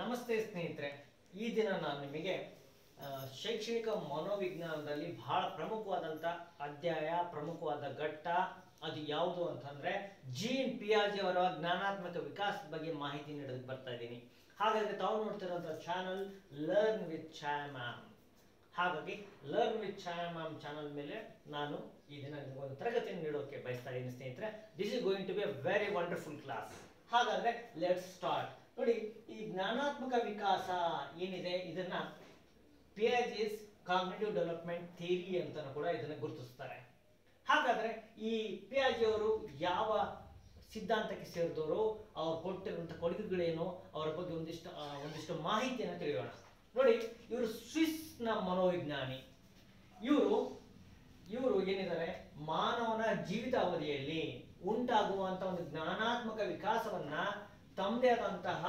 ನಮಸ್ತೆ ಸ್ನೇಹಿತರೆ, ಈ ದಿನ ನಾನು ನಿಮಗೆ ಶೈಕ್ಷಣಿಕ ಮನೋವಿಜ್ಞಾನದಲ್ಲಿ ಬಹಳ ಪ್ರಮುಖವಾದಂಥ ಅಧ್ಯಾಯ, ಪ್ರಮುಖವಾದ ಘಟ್ಟ ಅದು ಯಾವುದು ಅಂತಂದ್ರೆ ಜೀನ್ ಪಿಯಾಜಿ ಅವರ ಜ್ಞಾನಾತ್ಮಕ ವಿಕಾಸದ ಬಗ್ಗೆ ಮಾಹಿತಿ ನೀಡೋದಕ್ಕೆ ಬರ್ತಾ ಇದ್ದೀನಿ. ಹಾಗಾದ್ರೆ ತಾವು ನೋಡ್ತಿರೋಂಥ channel learn with Chhaya ma'am ಹಾಗಾಗಿ learn with Chhaya ma'am channel ಮೇಲೆ ನಾನು ಈ ದಿನ ನಿಮಗೆ ಒಂದು ತರಗತಿಯನ್ನು ನೀಡೋಕೆ ಬಯಸ್ತಾ ಇದ್ದೀನಿ ಸ್ನೇಹಿತರೆ. This is going to be very wonderful class ಹಾಗಾದ್ರೆ ಲೆಟ್ ಸ್ಟಾರ್ಟ್ ನೋಡಿ, ಈ ಜ್ಞಾನಾತ್ಮಕ ವಿಕಾಸ ಏನಿದೆ, ಇದನ್ನ ಇಸ್ ಕಾಗ್ನಿಟಿವ್ ಡೆವಲಪ್ಮೆಂಟ್ ಥಿಯರಿ ಅಂತ ಕೂಡ ಇದನ್ನ ಗುರುತಿಸ್ತಾರೆ. ಹಾಗಾದ್ರೆ ಈ ಪಿಯಾಜಿ ಅವರು ಯಾವ ಸಿದ್ಧಾಂತಕ್ಕೆ ಸೇರಿದವರು, ಅವ್ರು ಕೊಟ್ಟಿರುವಂಥ ಕೊಡುಗೆಗಳೇನು, ಅವರ ಬಗ್ಗೆ ಒಂದಿಷ್ಟು ಒಂದಿಷ್ಟು ಮಾಹಿತಿಯನ್ನು ತಿಳಿಯೋಣ. ನೋಡಿ, ಇವರು ಸ್ವಿಸ್ನ ಮನೋವಿಜ್ಞಾನಿ. ಇವರು ಇವರು ಏನಿದ್ದಾರೆ, ಮಾನವನ ಜೀವಿತಾವಧಿಯಲ್ಲಿ ಉಂಟಾಗುವಂತ ಒಂದು ಜ್ಞಾನಾತ್ಮಕ ವಿಕಾಸವನ್ನ ತಮ್ಮದೇ ಆದಂತಹ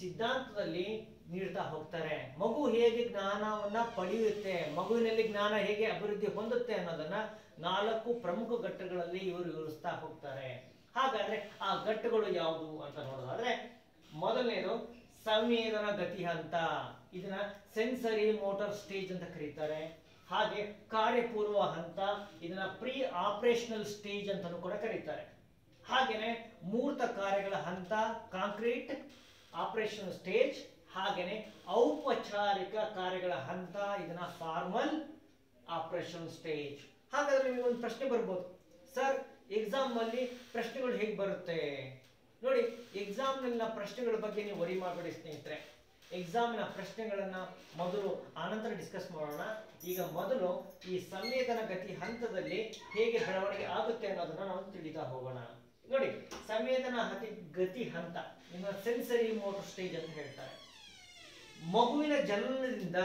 ಸಿದ್ಧಾಂತದಲ್ಲಿ ನೀಡ್ತಾ ಹೋಗ್ತಾರೆ. ಮಗು ಹೇಗೆ ಜ್ಞಾನವನ್ನ ಪಡೆಯುತ್ತೆ, ಮಗುವಿನಲ್ಲಿ ಜ್ಞಾನ ಹೇಗೆ ಅಭಿವೃದ್ಧಿ ಹೊಂದುತ್ತೆ ಅನ್ನೋದನ್ನ ನಾಲ್ಕು ಪ್ರಮುಖ ಘಟ್ಟಗಳಲ್ಲಿ ಇವರು ವಿವರಿಸ್ತಾ ಹೋಗ್ತಾರೆ. ಹಾಗಾದ್ರೆ ಆ ಘಟ್ಟಗಳು ಯಾವುದು ಅಂತ ನೋಡೋದಾದ್ರೆ, ಮೊದಲನೇದು ಸಂವೇದನ ಗತಿ ಹಂತ ಇದನ್ನ ಸೆನ್ಸರಿ ಮೋಟರ್ ಸ್ಟೇಜ್ ಅಂತ ಕರೀತಾರೆ. ಹಾಗೆ ಕಾರ್ಯಪೂರ್ವ ಹಂತ, ಇದನ್ನ ಪ್ರೀ ಆಪರೇಷನಲ್ ಸ್ಟೇಜ್ ಅಂತಾನೂ ಕೂಡ ಕರೀತಾರೆ. ಹಾಗೇನೆ ಮೂರ್ತ ಕಾರ್ಯಗಳ ಹಂತ, ಕಾಂಕ್ರೀಟ್ ಆಪರೇಷನ್ ಸ್ಟೇಜ್ ಹಾಗೇನೆ ಔಪಚಾರಿಕ ಕಾರ್ಯಗಳ ಹಂತ, ಇದನ್ನ ಫಾರ್ಮಲ್ ಆಪರೇಷನ್ ಸ್ಟೇಜ್ ಹಾಗಾದ್ರೆ ನಿಮಗೆ ಒಂದು ಪ್ರಶ್ನೆ ಬರ್ಬೋದು. ಸರ್ ಎಕ್ಸಾಮ್ ಅಲ್ಲಿ ಪ್ರಶ್ನೆಗಳು ಹೇಗೆ ಬರುತ್ತೆ? ನೋಡಿ ಎಕ್ಸಾಮ್ನ ಪ್ರಶ್ನೆಗಳ ಬಗ್ಗೆ ನೀವು ವರಿ ಮಾಡಬೇಡಿ ಸ್ನೇಹಿತರೆ. ಎಕ್ಸಾಮಿನ ಪ್ರಶ್ನೆಗಳನ್ನ ಮೊದಲು ಆನಂತರ ಡಿಸ್ಕಸ್ ಮಾಡೋಣ. ಈಗ ಮೊದಲು ಈ ಸಂವೇದನ ಗತಿ ಹಂತದಲ್ಲಿ ಹೇಗೆ ಬೆಳವಣಿಗೆ ಆಗುತ್ತೆ ಅನ್ನೋದನ್ನ ನಾವು ತಿಳಿತಾ ಹೋಗೋಣ. ನೋಡಿ, ಸಂವೇದನ ಹತಿ ಗತಿ ಹಂತ ಇನ್ನು ಸೆನ್ಸರಿ ಮೋಟರ್ ಸ್ಟೇಜ್ ಅಂತ ಹೇಳ್ತಾರೆ. ಮಗುವಿನ ಜನನದಿಂದ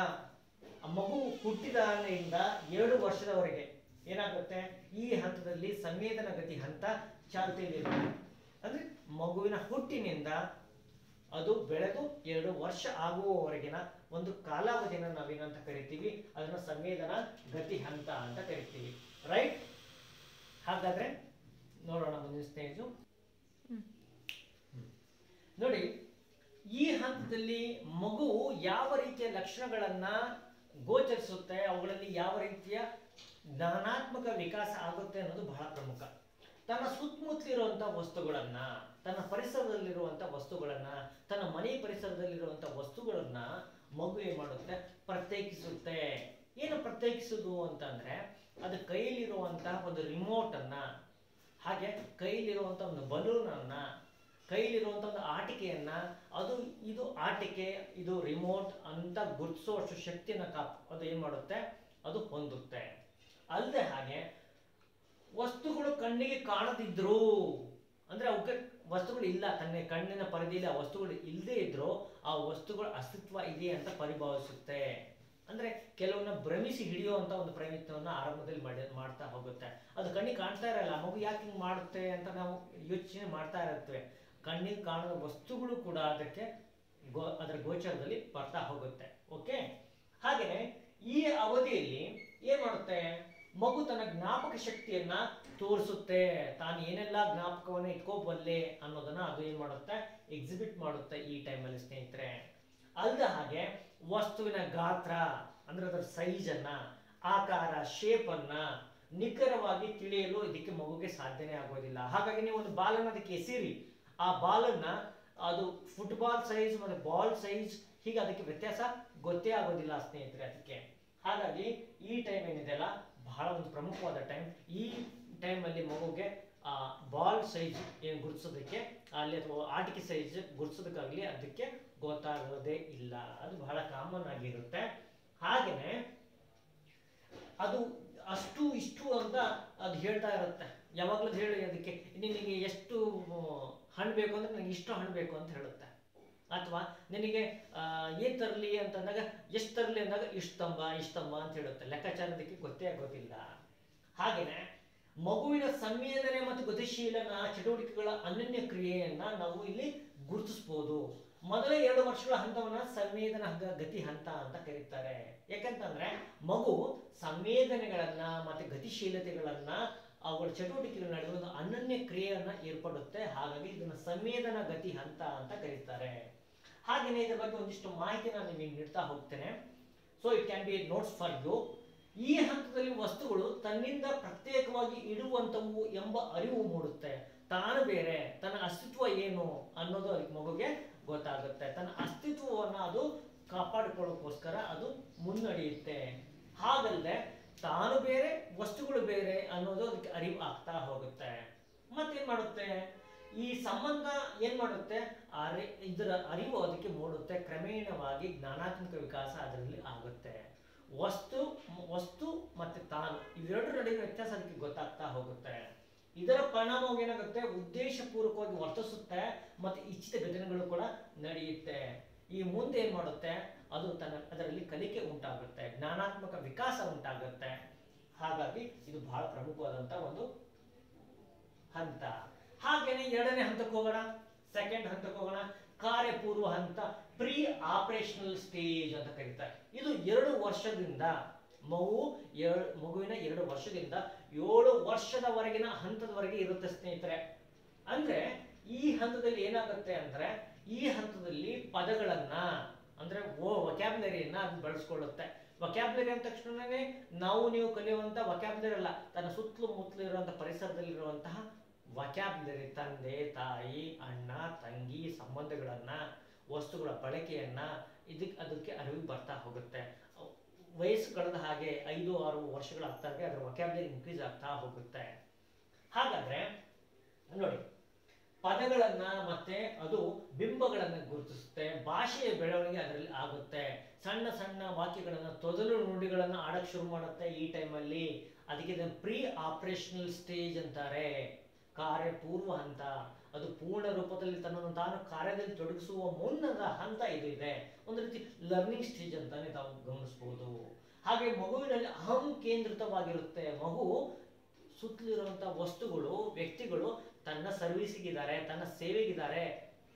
ಮಗು ಹುಟ್ಟಿದಾಗಿನಿಂದ ಎರಡು ವರ್ಷದವರೆಗೆ ಏನಾಗುತ್ತೆ? ಈ ಹಂತದಲ್ಲಿ ಸಂವೇದನ ಗತಿ ಹಂತ ಚಾಲ್ತಿಯಲ್ಲಿರುತ್ತೆ ಅಂದ್ರೆ ಮಗುವಿನ ಹುಟ್ಟಿನಿಂದ ಅದು ಬೆಳೆದು ಎರಡು ವರ್ಷ ಆಗುವವರೆಗಿನ ಒಂದು ಕಾಲಾವಧಿನ ನಾವೇನಂತ ಕರಿತೀವಿ. ಅದನ್ನ ಸಂವೇದನ ಗತಿ ಹಂತ ಅಂತ ಕರಿತೀವಿ. ರೈಟ್ ಹಾಗಾದ್ರೆ ನೋಡೋಣ ಮುಂದಿನ ಸ್ಟೇಜು ನೋಡಿ ಈ ಹಂತದಲ್ಲಿ ಮಗು ಯಾವ ರೀತಿಯ ಲಕ್ಷಣಗಳನ್ನ ಗೋಚರಿಸುತ್ತೆ ಅವುಗಳಲ್ಲಿ ಯಾವ ರೀತಿಯ ಜ್ಞಾನಾತ್ಮಕ ವಿಕಾಸ ಆಗುತ್ತೆ ಅನ್ನೋದು ಬಹಳ ಪ್ರಮುಖ. ತನ್ನ ಸುತ್ತಮುತ್ತಲಿರುವಂಥ ವಸ್ತುಗಳನ್ನ ತನ್ನ ಪರಿಸರದಲ್ಲಿರುವಂಥ ವಸ್ತುಗಳನ್ನ ತನ್ನ ಮನೆ ಪರಿಸರದಲ್ಲಿರುವಂಥ ವಸ್ತುಗಳನ್ನ ಮಗು ಏನ್ ಮಾಡುತ್ತೆ? ಪ್ರತ್ಯೇಕಿಸುತ್ತೆ. ಏನು ಪ್ರತ್ಯೇಕಿಸುವುದು ಅಂತಂದ್ರೆ ಅದು ಕೈಯಲ್ಲಿರುವಂತಹ ಒಂದು ರಿಮೋಟ್ ಅನ್ನ ಹಾಗೆ ಕೈಲಿರುವಂತ ಒಂದು ಬಲೂನ್ ಅನ್ನ ಕೈಲಿರುವಂತ ಒಂದು ಆಟಿಕೆಯನ್ನ, ಅದು ಇದು ಆಟಿಕೆ, ಇದು ರಿಮೋಟ್ ಅಂತ ಗುರುತಿಸುವಷ್ಟು ಶಕ್ತಿಯನ್ನು ಕಾಪ್, ಅದು ಏನು ಮಾಡುತ್ತೆ? ಅದು ಹೊಂದುತ್ತೆ. ಅಲ್ಲದೆ ಹಾಗೆ ವಸ್ತುಗಳು ಕಣ್ಣಿಗೆ ಕಾಣದಿದ್ರು, ಅಂದ್ರೆ ಅವಕ್ಕೆ ವಸ್ತುಗಳು ಇಲ್ಲ, ತನ್ನ ಕಣ್ಣಿನ ಪರಿಧಿಯಲ್ಲಿ ಆ ವಸ್ತುಗಳು ಇಲ್ಲದೇ ಇದ್ರು ಆ ವಸ್ತುಗಳ ಅಸ್ತಿತ್ವ ಇದೆ ಅಂತ ಪರಿಭಾವಿಸುತ್ತೆ. ಅಂದ್ರೆ ಕೆಲವನ್ನ ಭ್ರಮಿಸಿ ಹಿಡಿಯುವಂತ ಒಂದು ಪ್ರಯತ್ನವನ್ನ ಆರಂಭದಲ್ಲಿ ಮಾಡಿ, ಮಾಡ್ತಾ ಹೋಗುತ್ತೆ. ಅದು ಕಣ್ಣಿಗೆ ಕಾಣ್ತಾ ಇರಲ್ಲ ಮಗು ಯಾಕೆ ಹಿಂಗೆ ಮಾಡುತ್ತೆ ಅಂತ ನಾವು ಯೋಚನೆ ಮಾಡ್ತಾ ಇರುತ್ತೇವೆ. ಕಣ್ಣಿಗೆ ಕಾಣುವ ವಸ್ತುಗಳು ಕೂಡ ಅದಕ್ಕೆ ಗೋ, ಅದರ ಗೋಚರದಲ್ಲಿ ಬರ್ತಾ ಹೋಗುತ್ತೆ. ಓಕೆ? ಹಾಗೆ ಈ ಅವಧಿಯಲ್ಲಿ ಏನ್ ಮಾಡುತ್ತೆ? ಮಗು ತನ್ನ ಜ್ಞಾಪಕ ಶಕ್ತಿಯನ್ನ ತೋರಿಸುತ್ತೆ. ತಾನು ಏನೆಲ್ಲ ಜ್ಞಾಪಕವನ್ನ ಇಟ್ಕೋಬಲ್ಲೆ ಅನ್ನೋದನ್ನ ಅದು ಏನ್ ಮಾಡುತ್ತೆ? ಎಕ್ಸಿಬಿಟ್ ಮಾಡುತ್ತೆ ಈ ಟೈಮಲ್ಲಿ ಸ್ನೇಹಿತರೆ. ಅಲ್ದ ಹಾಗೆ ವಸ್ತುವಿನ ಗಾತ್ರ, ಅಂದ್ರೆ ಅದರ ಸೈಜನ್ನು ಆಕಾರ ಶೇಪ್ ಅನ್ನ ನಿಖರವಾಗಿ ತಿಳಿಯಲು ಇದಕ್ಕೆ ಮಗುಗೆ ಸಾಧ್ಯನೇ ಆಗೋದಿಲ್ಲ. ಹಾಗಾಗಿ ನೀವು ಒಂದು ಬಾಲನ್ನು ಅದಕ್ಕೆ ಎಸೀರಿ. ಆ ಬಾಲನ್ನು ಅದು ಫುಟ್ಬಾಲ್ ಸೈಜ್ ಮತ್ತೆ ಬಾಲ್ ಸೈಜ್ ಹೀಗೆ ಅದಕ್ಕೆ ವ್ಯತ್ಯಾಸ ಗೊತ್ತೇ ಆಗೋದಿಲ್ಲ ಸ್ನೇಹಿತರೆ ಅದಕ್ಕೆ. ಹಾಗಾಗಿ ಈ ಟೈಮ್ ಏನಿದೆ ಅಲ್ಲ, ಬಹಳ ಒಂದು ಪ್ರಮುಖವಾದ ಟೈಮ್ ಈ ಟೈಮಲ್ಲಿ ಮಗುಗೆ, ಆ ಬಾಲ್ ಸೈಜ್ ಏನು ಗುರುತಿಸೋದಕ್ಕೆ, ಅಲ್ಲಿ ಅಥವಾ ಆಟಿಕೆ ಸೈಜ್ ಗುರುತಿಸೋದಕ್ಕಾಗ್ಲಿ ಅದಕ್ಕೆ ಗೊತ್ತಾಗೋದೇ ಇಲ್ಲ. ಅದು ಬಹಳ ಕಾಮನ್ ಆಗಿರುತ್ತೆ. ಹಾಗೆಯೇ ಅದು ಅಷ್ಟು ಇಷ್ಟು ಅಂತ ಅದು ಹೇಳ್ತಾ ಇರುತ್ತೆ. ಯಾವಾಗಲೂ ಹೇಳಿ ಅದಕ್ಕೆ, ನಿನಗೆ ಎಷ್ಟು ಹಣ್ಣು ಬೇಕು ಅಂದ್ರೆ ನನಗೆ ಇಷ್ಟು ಹಣ್ಣು ಬೇಕು ಅಂತ ಹೇಳುತ್ತೆ. ಅಥವಾ ನಿನಗೆ ಏನು ತರಲಿ ಅಂತಂದಾಗ ಎಷ್ಟು ತರಲಿ ಅಂದಾಗ ಇಷ್ಟಂಬ ಇಷ್ಟಂಬ ಇಷ್ಟು ಅಂತ ಹೇಳುತ್ತೆ. ಲೆಕ್ಕಾಚಾರದಕ್ಕೆ ಗೊತ್ತೇ ಆಗೋದಿಲ್ಲ. ಹಾಗೇನೆ ಮಗುವಿನ ಸಂವೇದನೆ ಮತ್ತು ಗತಿಶೀಲನ, ಚಟುವಟಿಕೆಗಳ ಅನನ್ಯ ಕ್ರಿಯೆಯನ್ನ ನಾವು ಇಲ್ಲಿ ಗುರುತಿಸಬಹುದು ಮೊದಲ ಎರಡು ವರ್ಷಗಳ ಹಂತವನ್ನ ಸಂವೇದನ ಗತಿ ಹಂತ ಅಂತ ಕರೀತಾರೆ. ಯಾಕಂತಂದ್ರೆ ಮಗು ಸಂವೇದನೆಗಳನ್ನ ಮತ್ತೆ ಗತಿಶೀಲತೆಗಳನ್ನ ಅವುಗಳ ಚಟುವಟಿಕೆಗಳ ನಡುವೆ ಒಂದು ಅನನ್ಯ ಕ್ರಿಯೆಯನ್ನ ಏರ್ಪಡುತ್ತೆ. ಹಾಗಾಗಿ ಇದನ್ನ ಸಂವೇದನ ಗತಿ ಹಂತ ಅಂತ ಕರೀತಾರೆ. ಹಾಗೆಯೇ ಇದ್ರ ಬಗ್ಗೆ ಒಂದಿಷ್ಟು ಮಾಹಿತಿ ನಾನು ನಿಮಗೆ ನೀಡ್ತಾ ಹೋಗ್ತೇನೆ. So it can be notes for you ಈ ಹಂತದಲ್ಲಿ ವಸ್ತುಗಳು ತನ್ನಿಂದ ಪ್ರತ್ಯೇಕವಾಗಿ ಇಡುವಂತವು ಎಂಬ ಅರಿವು ಮೂಡುತ್ತೆ. ತಾನು ಬೇರೆ, ತನ್ನ ಅಸ್ತಿತ್ವ ಏನು ಅನ್ನೋದು ಅದಕ್ಕೆ ಮಗುಗೆ ಗೊತ್ತಾಗುತ್ತೆ. ತನ್ನ ಅಸ್ತಿತ್ವವನ್ನು ಅದು ಕಾಪಾಡಿಕೊಳ್ಳೋಕ್ಕೋಸ್ಕರ ಅದು ಮುನ್ನಡೆಯುತ್ತೆ. ಹಾಗಲ್ಲದೆ ತಾನು ಬೇರೆ, ವಸ್ತುಗಳು ಬೇರೆ ಅನ್ನೋದು ಅದಕ್ಕೆ ಅರಿವು ಆಗ್ತಾ ಹೋಗುತ್ತೆ. ಮತ್ತೇನ್ ಮಾಡುತ್ತೆ? ಈ ಸಂಬಂಧ ಏನ್ ಮಾಡುತ್ತೆ? ಅರಿ, ಇದರ ಅರಿವು ಅದಕ್ಕೆ ಮೂಡುತ್ತೆ. ಕ್ರಮೇಣವಾಗಿ ಜ್ಞಾನಾತ್ಮಕ ವಿಕಾಸ ಅದರಲ್ಲಿ ಆಗುತ್ತೆ. ವಸ್ತು ವಸ್ತು ಮತ್ತೆ ತಾನು ಇವೆರಡರ ನಡುವಿನ ವ್ಯತ್ಯಾಸ ಅದಕ್ಕೆ ಗೊತ್ತಾಗ್ತಾ ಹೋಗುತ್ತೆ. ಇದರ ಪರಿಣಾಮವಾಗಿ ಏನಾಗುತ್ತೆ? ಉದ್ದೇಶಪೂರ್ವಕವಾಗಿ ವರ್ತಿಸುತ್ತೆ ಮತ್ತೆ ಇಚ್ಛಿತ ಘಟನೆಗಳು ಕೂಡ ನಡೆಯುತ್ತೆ. ಈ ಮುಂದೆ ಏನ್ ಮಾಡುತ್ತೆ? ಅದು ತನ್ನ ಅದರಲ್ಲಿ ಕಲಿಕೆ ಉಂಟಾಗುತ್ತೆ, ಜ್ಞಾನಾತ್ಮಕ ವಿಕಾಸ ಉಂಟಾಗುತ್ತೆ. ಹಾಗಾಗಿ ಇದು ಬಹಳ ಪ್ರಮುಖವಾದಂತ ಒಂದು ಹಂತ. ಹಾಗೇನೆ ಎರಡನೇ ಹಂತಕ್ಕೆ ಹೋಗೋಣ. ಸೆಕೆಂಡ್ ಹಂತಕ್ಕೆ ಹೋಗೋಣ. ಕಾರ್ಯಪೂರ್ವ ಹಂತ ಪ್ರೀ ಆಪರೇಷನಲ್ ಸ್ಟೇಜ್ ಅಂತ ಕರೀತಾರೆ. ಇದು ಎರಡು ವರ್ಷದಿಂದ, ಮಗು ಎರಡು, ಮಗುವಿನ ಎರಡು ವರ್ಷದಿಂದ ಏಳು ವರ್ಷದವರೆಗಿನ ಹಂತದವರೆಗೆ ಇರುತ್ತೆ ಸ್ನೇಹಿತರೆ. ಅಂದ್ರೆ ಈ ಹಂತದಲ್ಲಿ ಏನಾಗುತ್ತೆ ಅಂದ್ರೆ ಈ ಹಂತದಲ್ಲಿ ಪದಗಳನ್ನ ಅಂದ್ರೆ ಓ ವಕ್ಯಾಬ್ಲರಿಯನ್ನ ಅದು ಬಳಸ್ಕೊಳ್ಳುತ್ತೆ. ವಕ್ಯಾಬ್ಲರಿ ಅಂದ ತಕ್ಷಣನೇ ನಾವು ನೀವು ಕಲಿಯುವಂತ ವಕ್ಯಾಬ್ಲರಿ ಅಲ್ಲ, ತನ್ನ ಸುತ್ತಲೂ ಮುತ್ತಲು ಇರುವಂತಹ ಪರಿಸರದಲ್ಲಿರುವಂತಹ ವಕ್ಯಾಬ್ಲರಿ ತಂದೆ, ತಾಯಿ, ಅಣ್ಣ, ತಂಗಿ, ಸಂಬಂಧಗಳನ್ನ, ವಸ್ತುಗಳ ಬಳಕೆಯನ್ನ ಇದಕ್ಕೆ ಅದಕ್ಕೆ ಅರಿವು ಬರ್ತಾ ಹೋಗುತ್ತೆ. ವಯಸ್ಸು ಕಳೆದ ಹಾಗೆ ಐದು, ಆರು ವರ್ಷಗಳ ಹಾಗೆ ಅದರ ವಕ್ಯಾಬ್ಲರಿ ಇನ್ಕ್ರೀಸ್ ಆಗ್ತಾ ಹೋಗುತ್ತೆ. ಹಾಗಾದ್ರೆ, ನೋಡಿ, ಪದಗಳನ್ನ ಮತ್ತೆ ಅದು ಬಿಂಬಗಳನ್ನು ಗುರುತಿಸುತ್ತೆ, ಭಾಷೆಯ ಬೆಳವಣಿಗೆ ಅದರಲ್ಲಿ ಆಗುತ್ತೆ. ಸಣ್ಣ ಸಣ್ಣ ವಾಕ್ಯಗಳನ್ನ, ತೊದಲು ನುಡಿಗಳನ್ನ ಆಡಕ್ ಶುರು ಮಾಡುತ್ತೆ ಈ ಟೈಮಲ್ಲಿ. ಅದಕ್ಕೆ ಪ್ರೀ ಆಪರೇಷನಲ್ ಸ್ಟೇಜ್ ಅಂತಾರೆ. ಕಾರ್ಯಪೂರ್ವ ಹಂತ ಅದು ಪೂರ್ಣ ರೂಪದಲ್ಲಿ ತನ್ನನ್ನು ತಾನು ಕಾರ್ಯದಲ್ಲಿ ತೊಡಗಿಸುವ ಮುನ್ನದ ಹಂತ ಇದು ಇದೆ. ಒಂದು ರೀತಿ ಲರ್ನಿಂಗ್ ಸ್ಟೇಜ್ ಅಂತಾನೆ ತಾವು ಗಮನಿಸಬಹುದು ಹಾಗೆ ಮಗುವಿನಲ್ಲಿ ಅಹಂ ಕೇಂದ್ರಿತವಾಗಿರುತ್ತೆ. ಮಗು ಸುತ್ತಲಿರುವಂತ ವಸ್ತುಗಳು, ವ್ಯಕ್ತಿಗಳು ತನ್ನ ಸರ್ವಿಸ್ಗಿದ್ದಾರೆ ತನ್ನ ಸೇವೆಗಿದ್ದಾರೆ.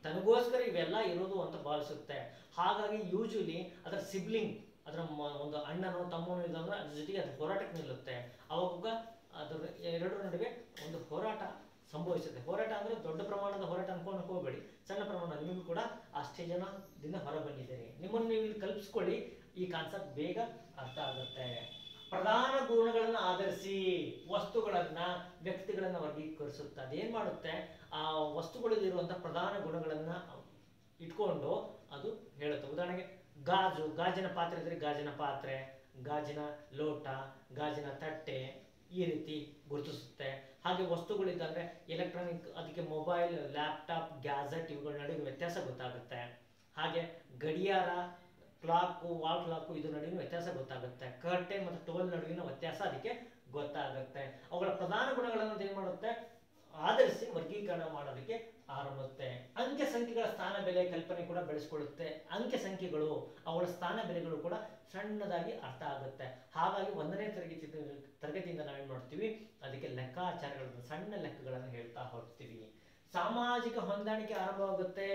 ತನಗೋಸ್ಕರ ಇವೆಲ್ಲ ಇರೋದು ಅಂತ ಭಾವಿಸುತ್ತೆ. ಹಾಗಾಗಿ ಯೂಶಲಿ ಅದರ ಸಿಬ್ಲಿಂಗ್ ಅದರ ಒಂದು ಅಣ್ಣನೋ ತಮ್ಮನೋ ಇದಂದ್ರೆ ಅದ್ರ ಜೊತೆಗೆ ಅದು ಹೋರಾಟಕ್ಕೆ ನಿಲ್ಲುತ್ತೆ. ಅವಾಗ ಅದರ ಎರಡರ ನಡುವೆ ಒಂದು ಹೋರಾಟ ಸಂಭವಿಸುತ್ತೆ. ಹೋರಾಟ ಅಂದ್ರೆ ದೊಡ್ಡ ಪ್ರಮಾಣದ ಹೋರಾಟ ಅನ್ಕೊಂಡು ಹೋಗಬೇಡಿ. ಸಣ್ಣ ಪ್ರಮಾಣ ನಿಮಗೂ ಕೂಡ ಅಷ್ಟೇ ಜನದಿಂದ ಹೊರ ಬಂದಿದ್ದೀರಿ ನಿಮ್ಮನ್ನು ನೀವು ಇಲ್ಲಿ ಕಲ್ಪಿಸ್ಕೊಳ್ಳಿ. ಈ ಕಾನ್ಸೆಪ್ಟ್ ಬೇಗ ಅರ್ಥ ಆಗುತ್ತೆ. ಪ್ರಧಾನ ಗುಣಗಳನ್ನು ಆಧರಿಸಿ ವಸ್ತುಗಳನ್ನ, ವ್ಯಕ್ತಿಗಳನ್ನ ವರ್ಗೀಕರಿಸುತ್ತೆ. ಅದೇನ್ ಮಾಡುತ್ತೆ? ಆ ವಸ್ತುಗಳಲ್ಲಿರುವಂತಹ ಪ್ರಧಾನ ಗುಣಗಳನ್ನ ಇಟ್ಕೊಂಡು ಅದು ಹೇಳುತ್ತೆ. ಉದಾಹರಣೆಗೆ ಗಾಜು, ಗಾಜಿನ ಪಾತ್ರೆ ಇದ್ರೆ ಗಾಜಿನ ಪಾತ್ರೆ, ಗಾಜಿನ ಲೋಟ, ಗಾಜಿನ ತಟ್ಟೆ ಈ ರೀತಿ ಗುರುತಿಸುತ್ತೆ. ಹಾಗೆ ವಸ್ತುಗಳಿದ್ದಾವೆ ಎಲೆಕ್ಟ್ರಾನಿಕ್ ಅದಕ್ಕೆ ಮೊಬೈಲ್ ಲ್ಯಾಪ್ಟಾಪ್ ಗ್ಯಾಜೆಟ್ ಇವುಗಳ ನಡುವಿನ ವ್ಯತ್ಯಾಸ ಗೊತ್ತಾಗುತ್ತೆ. ಹಾಗೆ ಗಡಿಯಾರ ಕ್ಲಾಕು ವಾಲ್ ಕ್ಲಾಕು ಇದ್ರ ನಡುವಿನ ವ್ಯತ್ಯಾಸ ಗೊತ್ತಾಗುತ್ತೆ. ಕರ್ಟೆನ್ ಮತ್ತು ಟೋಲ್ ನಡುವಿನ ವ್ಯತ್ಯಾಸ ಅದಕ್ಕೆ ಗೊತ್ತಾಗುತ್ತೆ. ಅವುಗಳ ಪ್ರಧಾನ ಗುಣಗಳನ್ನು ಏನು ಮಾಡುತ್ತೆ? ಆಧರಿಸಿ ವರ್ಗೀಕರಣ ಮಾಡೋದಕ್ಕೆ ಆರಂಭುತ್ತೆ. ಅಂಕೆ ಸಂಖ್ಯೆಗಳ ಸ್ಥಾನ ಬೆಲೆ ಕಲ್ಪನೆ ಕೂಡ ಬೆಳೆಸ್ಕೊಳ್ಳುತ್ತೆ. ಅಂಕೆ ಸಂಖ್ಯೆಗಳು ಅವುಗಳ ಸ್ಥಾನ ಬೆಲೆಗಳು ಕೂಡ ಸಣ್ಣದಾಗಿ ಅರ್ಥ ಆಗುತ್ತೆ. ಹಾಗಾಗಿ ಒಂದನೇ ತರಗತಿ ತರಗತಿಯಿಂದ ನಾವೇನು ಮಾಡ್ತೀವಿ? ಅದಕ್ಕೆ ಲೆಕ್ಕಾಚಾರಗಳನ್ನು, ಸಣ್ಣ ಲೆಕ್ಕಗಳನ್ನು ಹೇಳ್ತಾ ಹೋಗ್ತೀವಿ. ಸಾಮಾಜಿಕ ಹೊಂದಾಣಿಕೆ ಆರಂಭವಾಗುತ್ತೆ.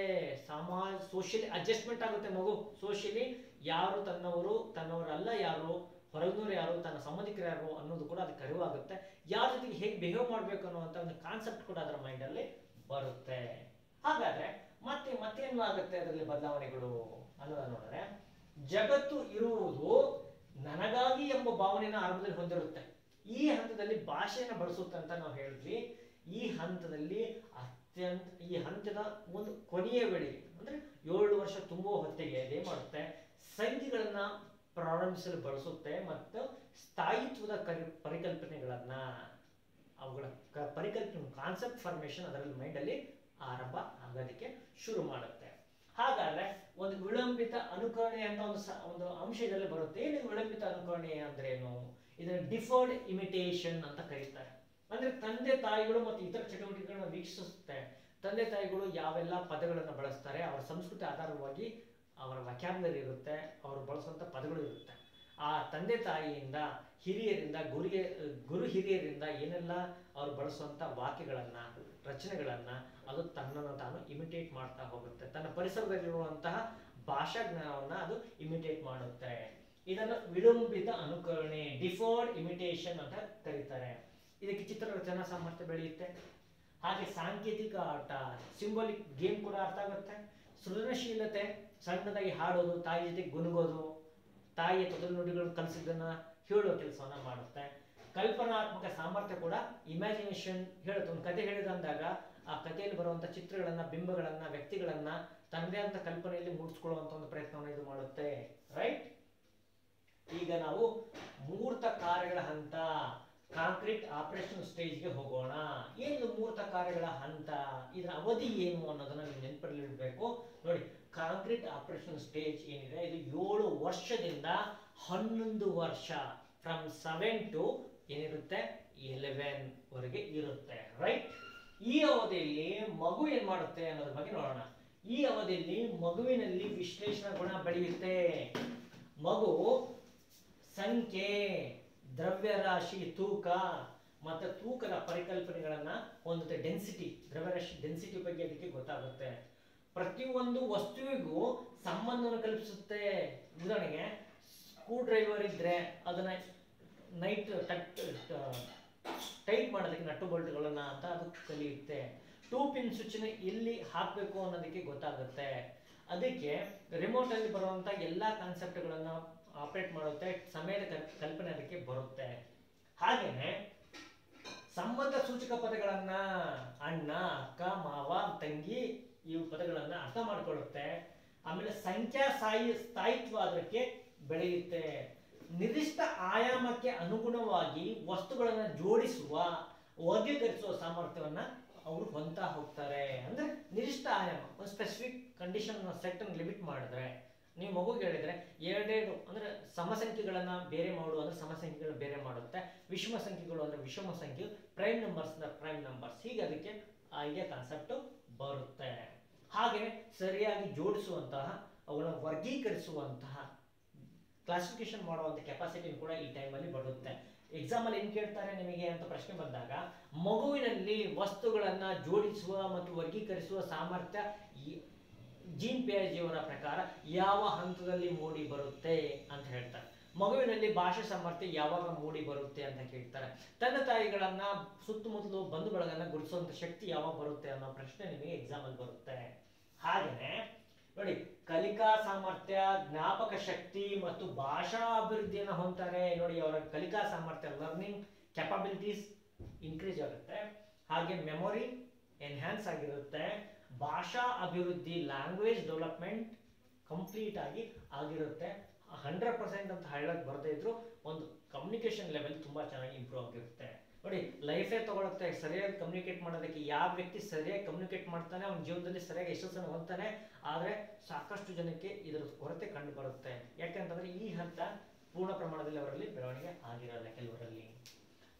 ಸಮಾಜ, ಸೋಷಿಯಲಿ ಅಡ್ಜಸ್ಟ್ಮೆಂಟ್ ಆಗುತ್ತೆ ಮಗು. ಸೋಷಿಯಲಿ ಯಾರು ತನ್ನವರು, ತನ್ನವರಲ್ಲ ಯಾರು, ಹೊರಗಿನವರು ಯಾರು, ತನ್ನ ಸಂಬಂಧಿಕರು ಯಾರು ಅನ್ನೋದು ಕೂಡ ಅದಕ್ಕೆ ಅರಿವಾಗುತ್ತೆ ಯಾರ ಜೊತೆಗೆ ಹೇಗೆ ಬಿಹೇವ್ ಮಾಡಬೇಕು ಅನ್ನುವಂಥ ಒಂದು ಕಾನ್ಸೆಪ್ಟ್ ಕೂಡ ಅದರ ಮೈಂಡಲ್ಲಿ ಬರುತ್ತೆ. ಹಾಗಾದ್ರೆ ಮತ್ತೆ ಮತ್ತೇನು ಆಗುತ್ತೆ ಅದರಲ್ಲಿ ಬದಲಾವಣೆಗಳು? ಅನ್ನೋದನ್ನ ನೋಡಿದ್ರೆ ಜಗತ್ತು ಇರುವುದು ನನಗಾಗಿ ಎಂಬ ಭಾವನೆಯನ್ನು ಆರಂಭದಲ್ಲಿ ಹೊಂದಿರುತ್ತೆ. ಈ ಹಂತದಲ್ಲಿ ಭಾಷೆಯನ್ನು ಬಳಸುತ್ತೆ ಅಂತ ನಾವು ಹೇಳಿದ್ವಿ. ಈ ಹಂತದಲ್ಲಿ ಅತ್ಯಂತ, ಈ ಹಂತದ ಒಂದು ಕೊನೆಯ ವೇಳೆಗೆ ಅಂದ್ರೆ ಏಳು ವರ್ಷ ತುಂಬುವ ಹೊತ್ತಿಗೆ ಅದೇ ಮಾಡುತ್ತೆ. ಸಂಖ್ಯೆಗಳನ್ನ ಪ್ರಾರಂಭಿಸಲು ಬಳಸುತ್ತೆ ಮತ್ತು ಸ್ಥಾಯಿತ್ವದ ಕರಿ, ಪರಿಕಲ್ಪನೆಗಳನ್ನ, ಅವುಗಳ ಪರಿಕಲ್ಪನೆ ಕಾನ್ಸೆಪ್ಟ್ ಫಾರ್ಮೇಶನ್ ಅದರಲ್ಲಿ ಮೈಂಡಲ್ಲಿ ಆರಂಭ ಆಗೋದಕ್ಕೆ ಶುರು ಮಾಡುತ್ತೆ. ಹಾಗಾದ್ರೆ ಒಂದು ವಿಳಂಬಿತ ಅನುಕರಣೆ ಅಂತ ಒಂದು ಒಂದು ಅಂಶ ಇದರಲ್ಲಿ ಬರುತ್ತೆ. ಏನು ವಿಳಂಬಿತ ಅನುಕರಣೆ ಅಂದ್ರೆ ಏನು ಇದನ್ನ ಡಿಫರ್ಡ್ ಇಮಿಟೇಷನ್ ಅಂತ ಕರೀತಾರೆ. ಅಂದ್ರೆ ತಂದೆ ತಾಯಿಗಳು ಮತ್ತು ಇತರ ಚಟುವಟಿಕೆಗಳನ್ನ ವೀಕ್ಷಿಸುತ್ತೆ. ತಂದೆ ತಾಯಿಗಳು ಯಾವೆಲ್ಲ ಪದಗಳನ್ನು ಬಳಸ್ತಾರೆ, ಅವರ ಸಂಸ್ಕೃತಿ ಆಧಾರವಾಗಿ ಅವರ ವಕ್ಯಾಬ್ಲರಿ ಇರುತ್ತೆ, ಅವರು ಬಳಸುವಂತ ಪದಗಳು ಇರುತ್ತೆ. ಆ ತಂದೆ ತಾಯಿಯಿಂದ ಹಿರಿಯರಿಂದ ಗುರಿಗೆ, ಗುರು ಹಿರಿಯರಿಂದ ಏನೆಲ್ಲ ಅವರು ಬಳಸುವಂಥ ವಾಕ್ಯಗಳನ್ನು, ರಚನೆಗಳನ್ನು ಅದು ತನ್ನನ್ನು ತಾನು ಇಮಿಟೇಟ್ ಮಾಡ್ತಾ ಹೋಗುತ್ತೆ. ತನ್ನ ಪರಿಸರದಲ್ಲಿರುವಂತಹ ಭಾಷಾ ಜ್ಞಾನವನ್ನು ಅದು ಇಮಿಟೇಟ್ ಮಾಡುತ್ತೆ. ಇದನ್ನು ವಿಳಂಬಿತ ಅನುಕರಣೆ, ಡಿಫೋರ್ಡ್ ಇಮಿಟೇಷನ್ ಅಂತ ಕರೀತಾರೆ. ಇದಕ್ಕೆ ಚಿತ್ರ ರಚನಾ ಸಾಮರ್ಥ್ಯ ಬೆಳೆಯುತ್ತೆ. ಹಾಗೆ ಸಾಂಕೇತಿಕ ಆಟ, ಸಿಂಬಲಿಕ್ ಗೇಮ್ ಕೂಡ ಅರ್ಥ ಆಗುತ್ತೆ. ಸೃಜನಶೀಲತೆ, ಸಣ್ಣದಾಗಿ ಹಾಡೋದು, ತಾಯಿ ಜೊತೆ ಗುನುಗೋದು ತಾಯಿಯ ತೊದಲು ನುಡಿಗಳು ಕಲಿಸಿದ್ದನ್ನ ಹೇಳುವ ಕೆಲಸವನ್ನ ಮಾಡುತ್ತೆ. ಕಲ್ಪನಾತ್ಮಕ ಸಾಮರ್ಥ್ಯ ಕೂಡ ಇಮ್ಯಾಜಿನೇಷನ್ ಹೇಳುತ್ತೆ. ಒಂದು ಕತೆ ಹೇಳಿದ ಅಂದಾಗ ಆ ಕಥೆಯಲ್ಲಿ ಬರುವಂತ ಚಿತ್ರಗಳನ್ನ, ಬಿಂಬಗಳನ್ನ, ವ್ಯಕ್ತಿಗಳನ್ನ ತನ್ನದೇ ಅಂತ ಕಲ್ಪನೆಯಲ್ಲಿ ಮೂಡಿಸ್ಕೊಳ್ಳುವಂತ ಒಂದು ಪ್ರಯತ್ನವನ್ನು ಇದು ಮಾಡುತ್ತೆ. ರೈಟ್ ಈಗ ನಾವು ಮೂರ್ತ ಕಾರ್ಯಗಳ ಹಂತ, ಕಾಂಕ್ರೀಟ್ ಆಪರೇಷನ್ ಸ್ಟೇಜ್ಗೆ ಹೋಗೋಣ. ಏನು ಮೂರ್ತ ಕಾರ್ಯಗಳ ಹಂತ, ಇದರ ಅವಧಿ ಏನು ಅನ್ನೋದನ್ನ ನೀವು ಇರಬೇಕು ನೋಡಿ ಕಾಂಕ್ರೀಟ್ ಆಪರೇಷನ್ ಸ್ಟೇಜ್ ಏನಿದೆ, ಇದು ಏಳು ವರ್ಷದಿಂದ ಹನ್ನೊಂದು ವರ್ಷ ಫ್ರಮ್ ಸೆವೆನ್ ಟು ಏನಿರುತ್ತೆ ಎಲೆವೆನ್ ವರೆಗೆ ಇರುತ್ತೆ ರೈಟ್ ಈ ಅವಧಿಯಲ್ಲಿ ಮಗು ಏನ್ ಮಾಡುತ್ತೆ ಅನ್ನೋದ್ರ ಬಗ್ಗೆ ನೋಡೋಣ. ಈ ಅವಧಿಯಲ್ಲಿ ಮಗುವಿನಲ್ಲಿ ವಿಶ್ಲೇಷಣ ಗುಣ ಬೆಳೆಯುತ್ತೆ. ಮಗು ಸಂಖ್ಯೆ, ದ್ರವ್ಯರಾಶಿ, ತೂಕ, ಮತ್ತು ತೂಕದ ಪರಿಕಲ್ಪನೆಗಳನ್ನ ಹೊಂದುತ್ತೆ. ಡೆನ್ಸಿಟಿ ದ್ರವ್ಯರಾಶಿ ಡೆನ್ಸಿಟಿ ಬಗ್ಗೆ ಅದಕ್ಕೆ ಗೊತ್ತಾಗುತ್ತೆ. ಪ್ರತಿಯೊಂದು ವಸ್ತುವಿಗೂ ಸಂಬಂಧವನ್ನು ಕಲ್ಪಿಸುತ್ತೆ. ಉದಾಹರಣೆಗೆ ಸ್ಕ್ರೂ ಡ್ರೈವರ್ ಇದ್ರೆ ಅದನ್ನ ನೈಟ್ ಟೈಟ್ ಮಾಡೋದಕ್ಕೆ ನಟ್ಟು ಬೋಲ್ಟ್ಗಳನ್ನ ಅಂತ ಅದು ಕಲಿಯುತ್ತೆ. ಟೂ ಪಿನ್ ಸ್ವಿಚ್ನ ಎಲ್ಲಿ ಹಾಕಬೇಕು ಅನ್ನೋದಕ್ಕೆ ಗೊತ್ತಾಗುತ್ತೆ. ಅದಕ್ಕೆ ರಿಮೋಟ್ ಅಲ್ಲಿ ಬರುವಂತ ಎಲ್ಲಾ ಕಾನ್ಸೆಪ್ಟ್ಗಳನ್ನ ಆಪರೇಟ್ ಮಾಡುತ್ತೆ, ಸಮಯದ ಕಲ್- ಕಲ್ಪನೆ ಅದಕ್ಕೆ ಬರುತ್ತೆ. ಹಾಗೇನೆ ಸಂಬಂಧ ಸೂಚಕ ಪದಗಳನ್ನ ಅಣ್ಣ, ಅಕ್ಕ, ಮಾವ, ತಂಗಿ ಇವು ಪದಗಳನ್ನ ಅರ್ಥ ಮಾಡ್ಕೊಳ್ಳುತ್ತೆ. ಆಮೇಲೆ ಸಂಖ್ಯಾ ಸ್ಥಾಯಿ ಸ್ಥಾಯಿತ್ವ ಅದಕ್ಕೆ ಬೆಳೆಯುತ್ತೆ. ನಿರ್ದಿಷ್ಟ ಆಯಾಮಕ್ಕೆ ಅನುಗುಣವಾಗಿ ವಸ್ತುಗಳನ್ನ ಜೋಡಿಸುವ, ವರ್ಗೀಕರಿಸುವ ಸಾಮರ್ಥ್ಯವನ್ನ ಅವರು ಹೊಂತಾ ಹೋಗ್ತಾರೆ. ಅಂದ್ರೆ ನಿರ್ದಿಷ್ಟ ಆಯಾಮ, ಒಂದು ಸ್ಪೆಸಿಫಿಕ್ ಕಂಡೀಷನ್ ಸೆಟ್ ಅನ್ನು ಲಿಮಿಟ್ ಮಾಡಿದ್ರೆ, ನೀವು ಮಗುಗೆ ಹೇಳಿದ್ರೆ ಎರಡೆರಡು ಅಂದ್ರೆ ಸಮಸಂಖ್ಯೆಗಳನ್ನ ಬೇರೆ ಮಾಡು ಅಂದ್ರೆ ಸಮಸಂಖ್ಯೆಗಳನ್ನ ಬೇರೆ ಮಾಡುತ್ತೆ. ವಿಷಮ ಸಂಖ್ಯೆಗಳು ಅಂದ್ರೆ ವಿಷಮ ಸಂಖ್ಯೆ ಪ್ರೈಮ್ ನಂಬರ್ಸ್ ಅಂದ್ರೆ ಪ್ರೈಮ್ ನಂಬರ್ಸ್ ಹೀಗೆ ಅದಕ್ಕೆ ಆ ಇದೇ ಕಾನ್ಸೆಪ್ಟ್ ಬರುತ್ತೆ. ಹಾಗೆಯೇ ಸರಿಯಾಗಿ ಜೋಡಿಸುವಂತಹ, ಅವುಗಳನ್ನು ವರ್ಗೀಕರಿಸುವಂತಹ ಕ್ಲಾಸಿಫಿಕೇಶನ್ ಮಾಡುವಂತ ಕೆಪಾಸಿಟಿ ಕೂಡ ಈ ಟೈಮಲ್ಲಿ ಬರುತ್ತೆ. ಎಕ್ಸಾಂಪಲ್ ಏನ್ ಕೇಳ್ತಾರೆ ನಿಮಗೆ ಅಂತ ಪ್ರಶ್ನೆ ಬಂದಾಗ, ಮಗುವಿನಲ್ಲಿ ವಸ್ತುಗಳನ್ನ ಜೋಡಿಸುವ ಮತ್ತು ವರ್ಗೀಕರಿಸುವ ಸಾಮರ್ಥ್ಯ ಜೀನ್ ಪಿಯಾಜಿಯವರ ಪ್ರಕಾರ ಯಾವ ಹಂತದಲ್ಲಿ ಮೂಡಿ ಬರುತ್ತೆ ಅಂತ ಹೇಳ್ತಾರೆ. ಮಗುವಿನಲ್ಲಿ ಭಾಷೆ ಸಾಮರ್ಥ್ಯ ಯಾವಾಗ ಮೂಡಿ ಬರುತ್ತೆ ಅಂತ ಕೇಳ್ತಾರೆ. ತಂದೆ ತಾಯಿಗಳನ್ನ ಸುತ್ತಮುತ್ತಲು ಬಂಧು ಬಳಗನ್ನ ಗುರುತಿಸುವಂತ ಶಕ್ತಿ ಯಾವಾಗ ಬರುತ್ತೆ ಅನ್ನೋ ಪ್ರಶ್ನೆ ನಿಮಗೆ ಎಕ್ಸಾಮ್ ಅಲ್ಲಿ ಬರುತ್ತೆ. ಹಾಗೇನೆ ನೋಡಿ, ಕಲಿಕಾ ಸಾಮರ್ಥ್ಯ, ಜ್ಞಾಪಕ ಶಕ್ತಿ ಮತ್ತು ಭಾಷಾ ಅಭಿವೃದ್ಧಿಯನ್ನು ಹೊಂದ್ತಾರೆ. ನೋಡಿ, ಅವರ ಕಲಿಕಾ ಸಾಮರ್ಥ್ಯ ಲರ್ನಿಂಗ್ ಕೆಪಬಿಲಿಟೀಸ್ ಇನ್ಕ್ರೀಸ್ ಆಗುತ್ತೆ. ಹಾಗೆ ಮೆಮೊರಿ ಎನ್ಹ್ಯಾನ್ಸ್ ಆಗಿರುತ್ತೆ. ಭಾಷಾ ಅಭಿವೃದ್ಧಿ ಲ್ಯಾಂಗ್ವೇಜ್ ಡೆವಲಪ್ಮೆಂಟ್ ಕಂಪ್ಲೀಟ್ ಆಗಿ ಆಗಿರುತ್ತೆ. ಹಂಡ್ರೆಡ್ ಪರ್ಸೆಂಟ್ ಅಂತ ಹೇಳಕ್ ಬರದೇ ಇದ್ರು ಒಂದು ಕಮ್ಯುನಿಕೇಶನ್ ಲೆವೆಲ್ ತುಂಬಾ ಚೆನ್ನಾಗಿ ಇಂಪ್ರೂವ್ ಆಗಿರುತ್ತೆ. ನೋಡಿ ಲೈಫೇ ತಗೊಳುತ್ತೆ, ಸರಿಯಾಗಿ ಕಮ್ಯುನಿಕೇಟ್ ಮಾಡೋದಕ್ಕೆ ಯಾವ ವ್ಯಕ್ತಿ ಸರಿಯಾಗಿ ಕಮ್ಯುನಿಕೇಟ್ ಮಾಡ್ತಾನೆ, ಅವ್ನ ಜೀವನದಲ್ಲಿ ಸರಿಯಾಗಿ ಯಶಸ್ಸನ್ನು ಹೊಂದ್ತಾನೆ, ಆದ್ರೆ ಸಾಕಷ್ಟು ಜನಕ್ಕೆ ಇದರ ಕೊರತೆ ಕಂಡು ಬರುತ್ತೆ. ಯಾಕಂತಂದ್ರೆ ಈ ಹಂತ ಪೂರ್ಣ ಪ್ರಮಾಣದಲ್ಲಿ ಅವರಲ್ಲಿ ಬೆಳವಣಿಗೆ ಆಗಿರಲ್ಲ ಕೆಲವರಲ್ಲಿ.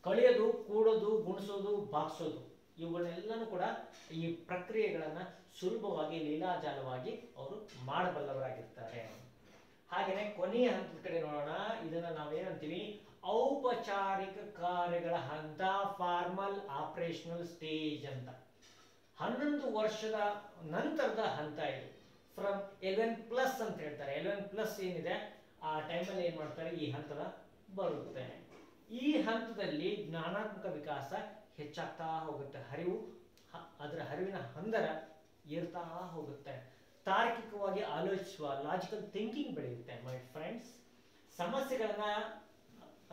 ಕಳೆಯೋದು, ಕೂಡೋದು, ಗುಣಿಸೋದು, ಬಾಕ್ಸೋದು, ಇವುಗಳನ್ನೆಲ್ಲನೂ ಕೂಡ ಈ ಪ್ರಕ್ರಿಯೆಗಳನ್ನ ಸುಲಭವಾಗಿ, ಲೀಲಾಜಾಲವಾಗಿ ಅವರು ಮಾಡಬಲ್ಲವರಾಗಿರ್ತಾರೆ. ಹಾಗೇನೆ ಕೊನೆಯ ಹಂತದ ಕಡೆ ನೋಡೋಣ. ಇದನ್ನ ನಾವೇನಂತೀವಿ ಔಪಚಾರಿಕ ಕಾರ್ಯಗಳ ಹಂತ ಫಾರ್ಮಲ್ ಆಪರೇಷನಲ್ ಸ್ಟೇಜ್ ಅಂತ. ಹನ್ನೊಂದು ವರ್ಷದ ನಂತರದ ಹಂತ ಇದು. ಫ್ರಮ್ ಎಲೆವೆನ್ ಪ್ಲಸ್ ಅಂತ ಹೇಳ್ತಾರೆ. ಎಲೆವೆನ್ ಪ್ಲಸ್ ಏನಿದೆ? ಆ ಟೈಮಲ್ಲಿ ಏನು ಮಾಡ್ತಾರೆ? ಈ ಹಂತದ ಬರುತ್ತೆ. ಈ ಹಂತದಲ್ಲಿ ಜ್ಞಾನಾತ್ಮಕ ವಿಕಾಸ ಹೆಚ್ಚಾಗ್ತಾ ಹೋಗುತ್ತೆ. ಹರಿವು ಅದರ ಹರಿವಿನ ಹಂದರ ಏರ್ತಾ ಹೋಗುತ್ತೆ. ತಾರ್ಕಿಕವಾಗಿ ಆಲೋಚಿಸುವ ಲಾಜಿಕಲ್ ಥಿಂಕಿಂಗ್ ಬೆಳೆಯುತ್ತೆ ಮೈ ಫ್ರೆಂಡ್ಸ್ ಸಮಸ್ಯೆಗಳನ್ನ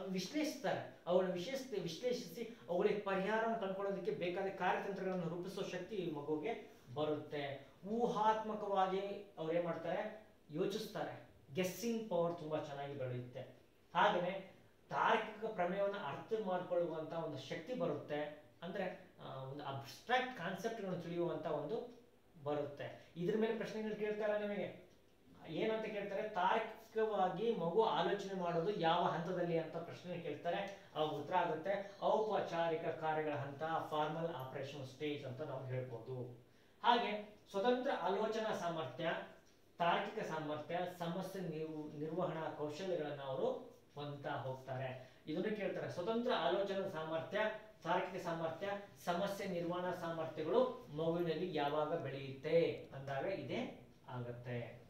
ವಿಶ್ಲೇಷಿಸ್ತಾರೆ. ಅವುಗಳನ್ನ ವಿಶೇಷ ವಿಶ್ಲೇಷಿಸಿ ಅವುಗಳಿಗೆ ಪರಿಹಾರವನ್ನು ಕಂಡುಕೊಳ್ಳೋದಕ್ಕೆ ಬೇಕಾದ ಕಾರ್ಯತಂತ್ರಗಳನ್ನು ರೂಪಿಸುವ ಶಕ್ತಿ ಈ ಮಗುಗೆ ಬರುತ್ತೆ. ಊಹಾತ್ಮಕವಾಗಿ ಅವ್ರು ಏನ್ ಮಾಡ್ತಾರೆ? ಯೋಚಿಸ್ತಾರೆ. ಗೆಸ್ಸಿಂಗ್ ಪವರ್ ತುಂಬಾ ಚೆನ್ನಾಗಿ ಬೆಳೆಯುತ್ತೆ. ಹಾಗೆಯೇ ತಾರ್ಕಿಕ ಪ್ರಮೇಯವನ್ನು ಅರ್ಥ ಮಾಡಿಕೊಳ್ಳುವಂತಹ ಒಂದು ಶಕ್ತಿ ಬರುತ್ತೆ. ಅಂದ್ರೆ ಒಂದು ಅಬ್ಸ್ಟ್ರಾಕ್ಟ್ ಕಾನ್ಸೆಪ್ಟ್ಗಳನ್ನು ತಿಳಿಯುವಂತ ಒಂದು ಬರುತ್ತೆ. ಇದ್ರ ಮೇಲೆ ಪ್ರಶ್ನೆಗಳು ಕೇಳ್ತಾರೆ ನಿಮಗೆ? ಏನಂತ ಕೇಳ್ತಾರೆ, ತಾರ್ಕಿಕವಾಗಿ ಮಗು ಆಲೋಚನೆ ಮಾಡೋದು ಯಾವ ಹಂತದಲ್ಲಿ ಅಂತ ಪ್ರಶ್ನೆ ಕೇಳ್ತಾರೆ. ಅವಾಗ ಉತ್ತರ ಆಗುತ್ತೆ, ಔಪಚಾರಿಕ ಕಾರ್ಯಗಳ ಹಂತ ಫಾರ್ಮಲ್ ಆಪರೇಷನ್ ಸ್ಟೇಜ್ ಅಂತ ನಾವು ಹೇಳ್ಬೋದು. ಹಾಗೆ ಸ್ವತಂತ್ರ ಆಲೋಚನಾ ಸಾಮರ್ಥ್ಯ, ತಾರ್ಕಿಕ ಸಾಮರ್ಥ್ಯ, ಸಮಸ್ಯೆ ನಿರ್ವ- ನಿರ್ವಹಣಾ ಕೌಶಲ್ಯಗಳನ್ನ ಅವರು ಹೊಂದ್ತಾ ಹೋಗ್ತಾರೆ. ಇದನ್ನು ಕೇಳ್ತಾರೆ, ಸ್ವತಂತ್ರ ಆಲೋಚನಾ ಸಾಮರ್ಥ್ಯ ತಾರ್ಕಿಕ ಸಾಮರ್ಥ್ಯ, ಸಮಸ್ಯೆ ನಿರ್ವಹಣಾ ಸಾಮರ್ಥ್ಯಗಳು ಮಗುವಿನಲ್ಲಿ ಯಾವಾಗ ಬೆಳೆಯುತ್ತೆ ಅಂದಾಗ ಇದೇ ಆಗತ್ತೆ.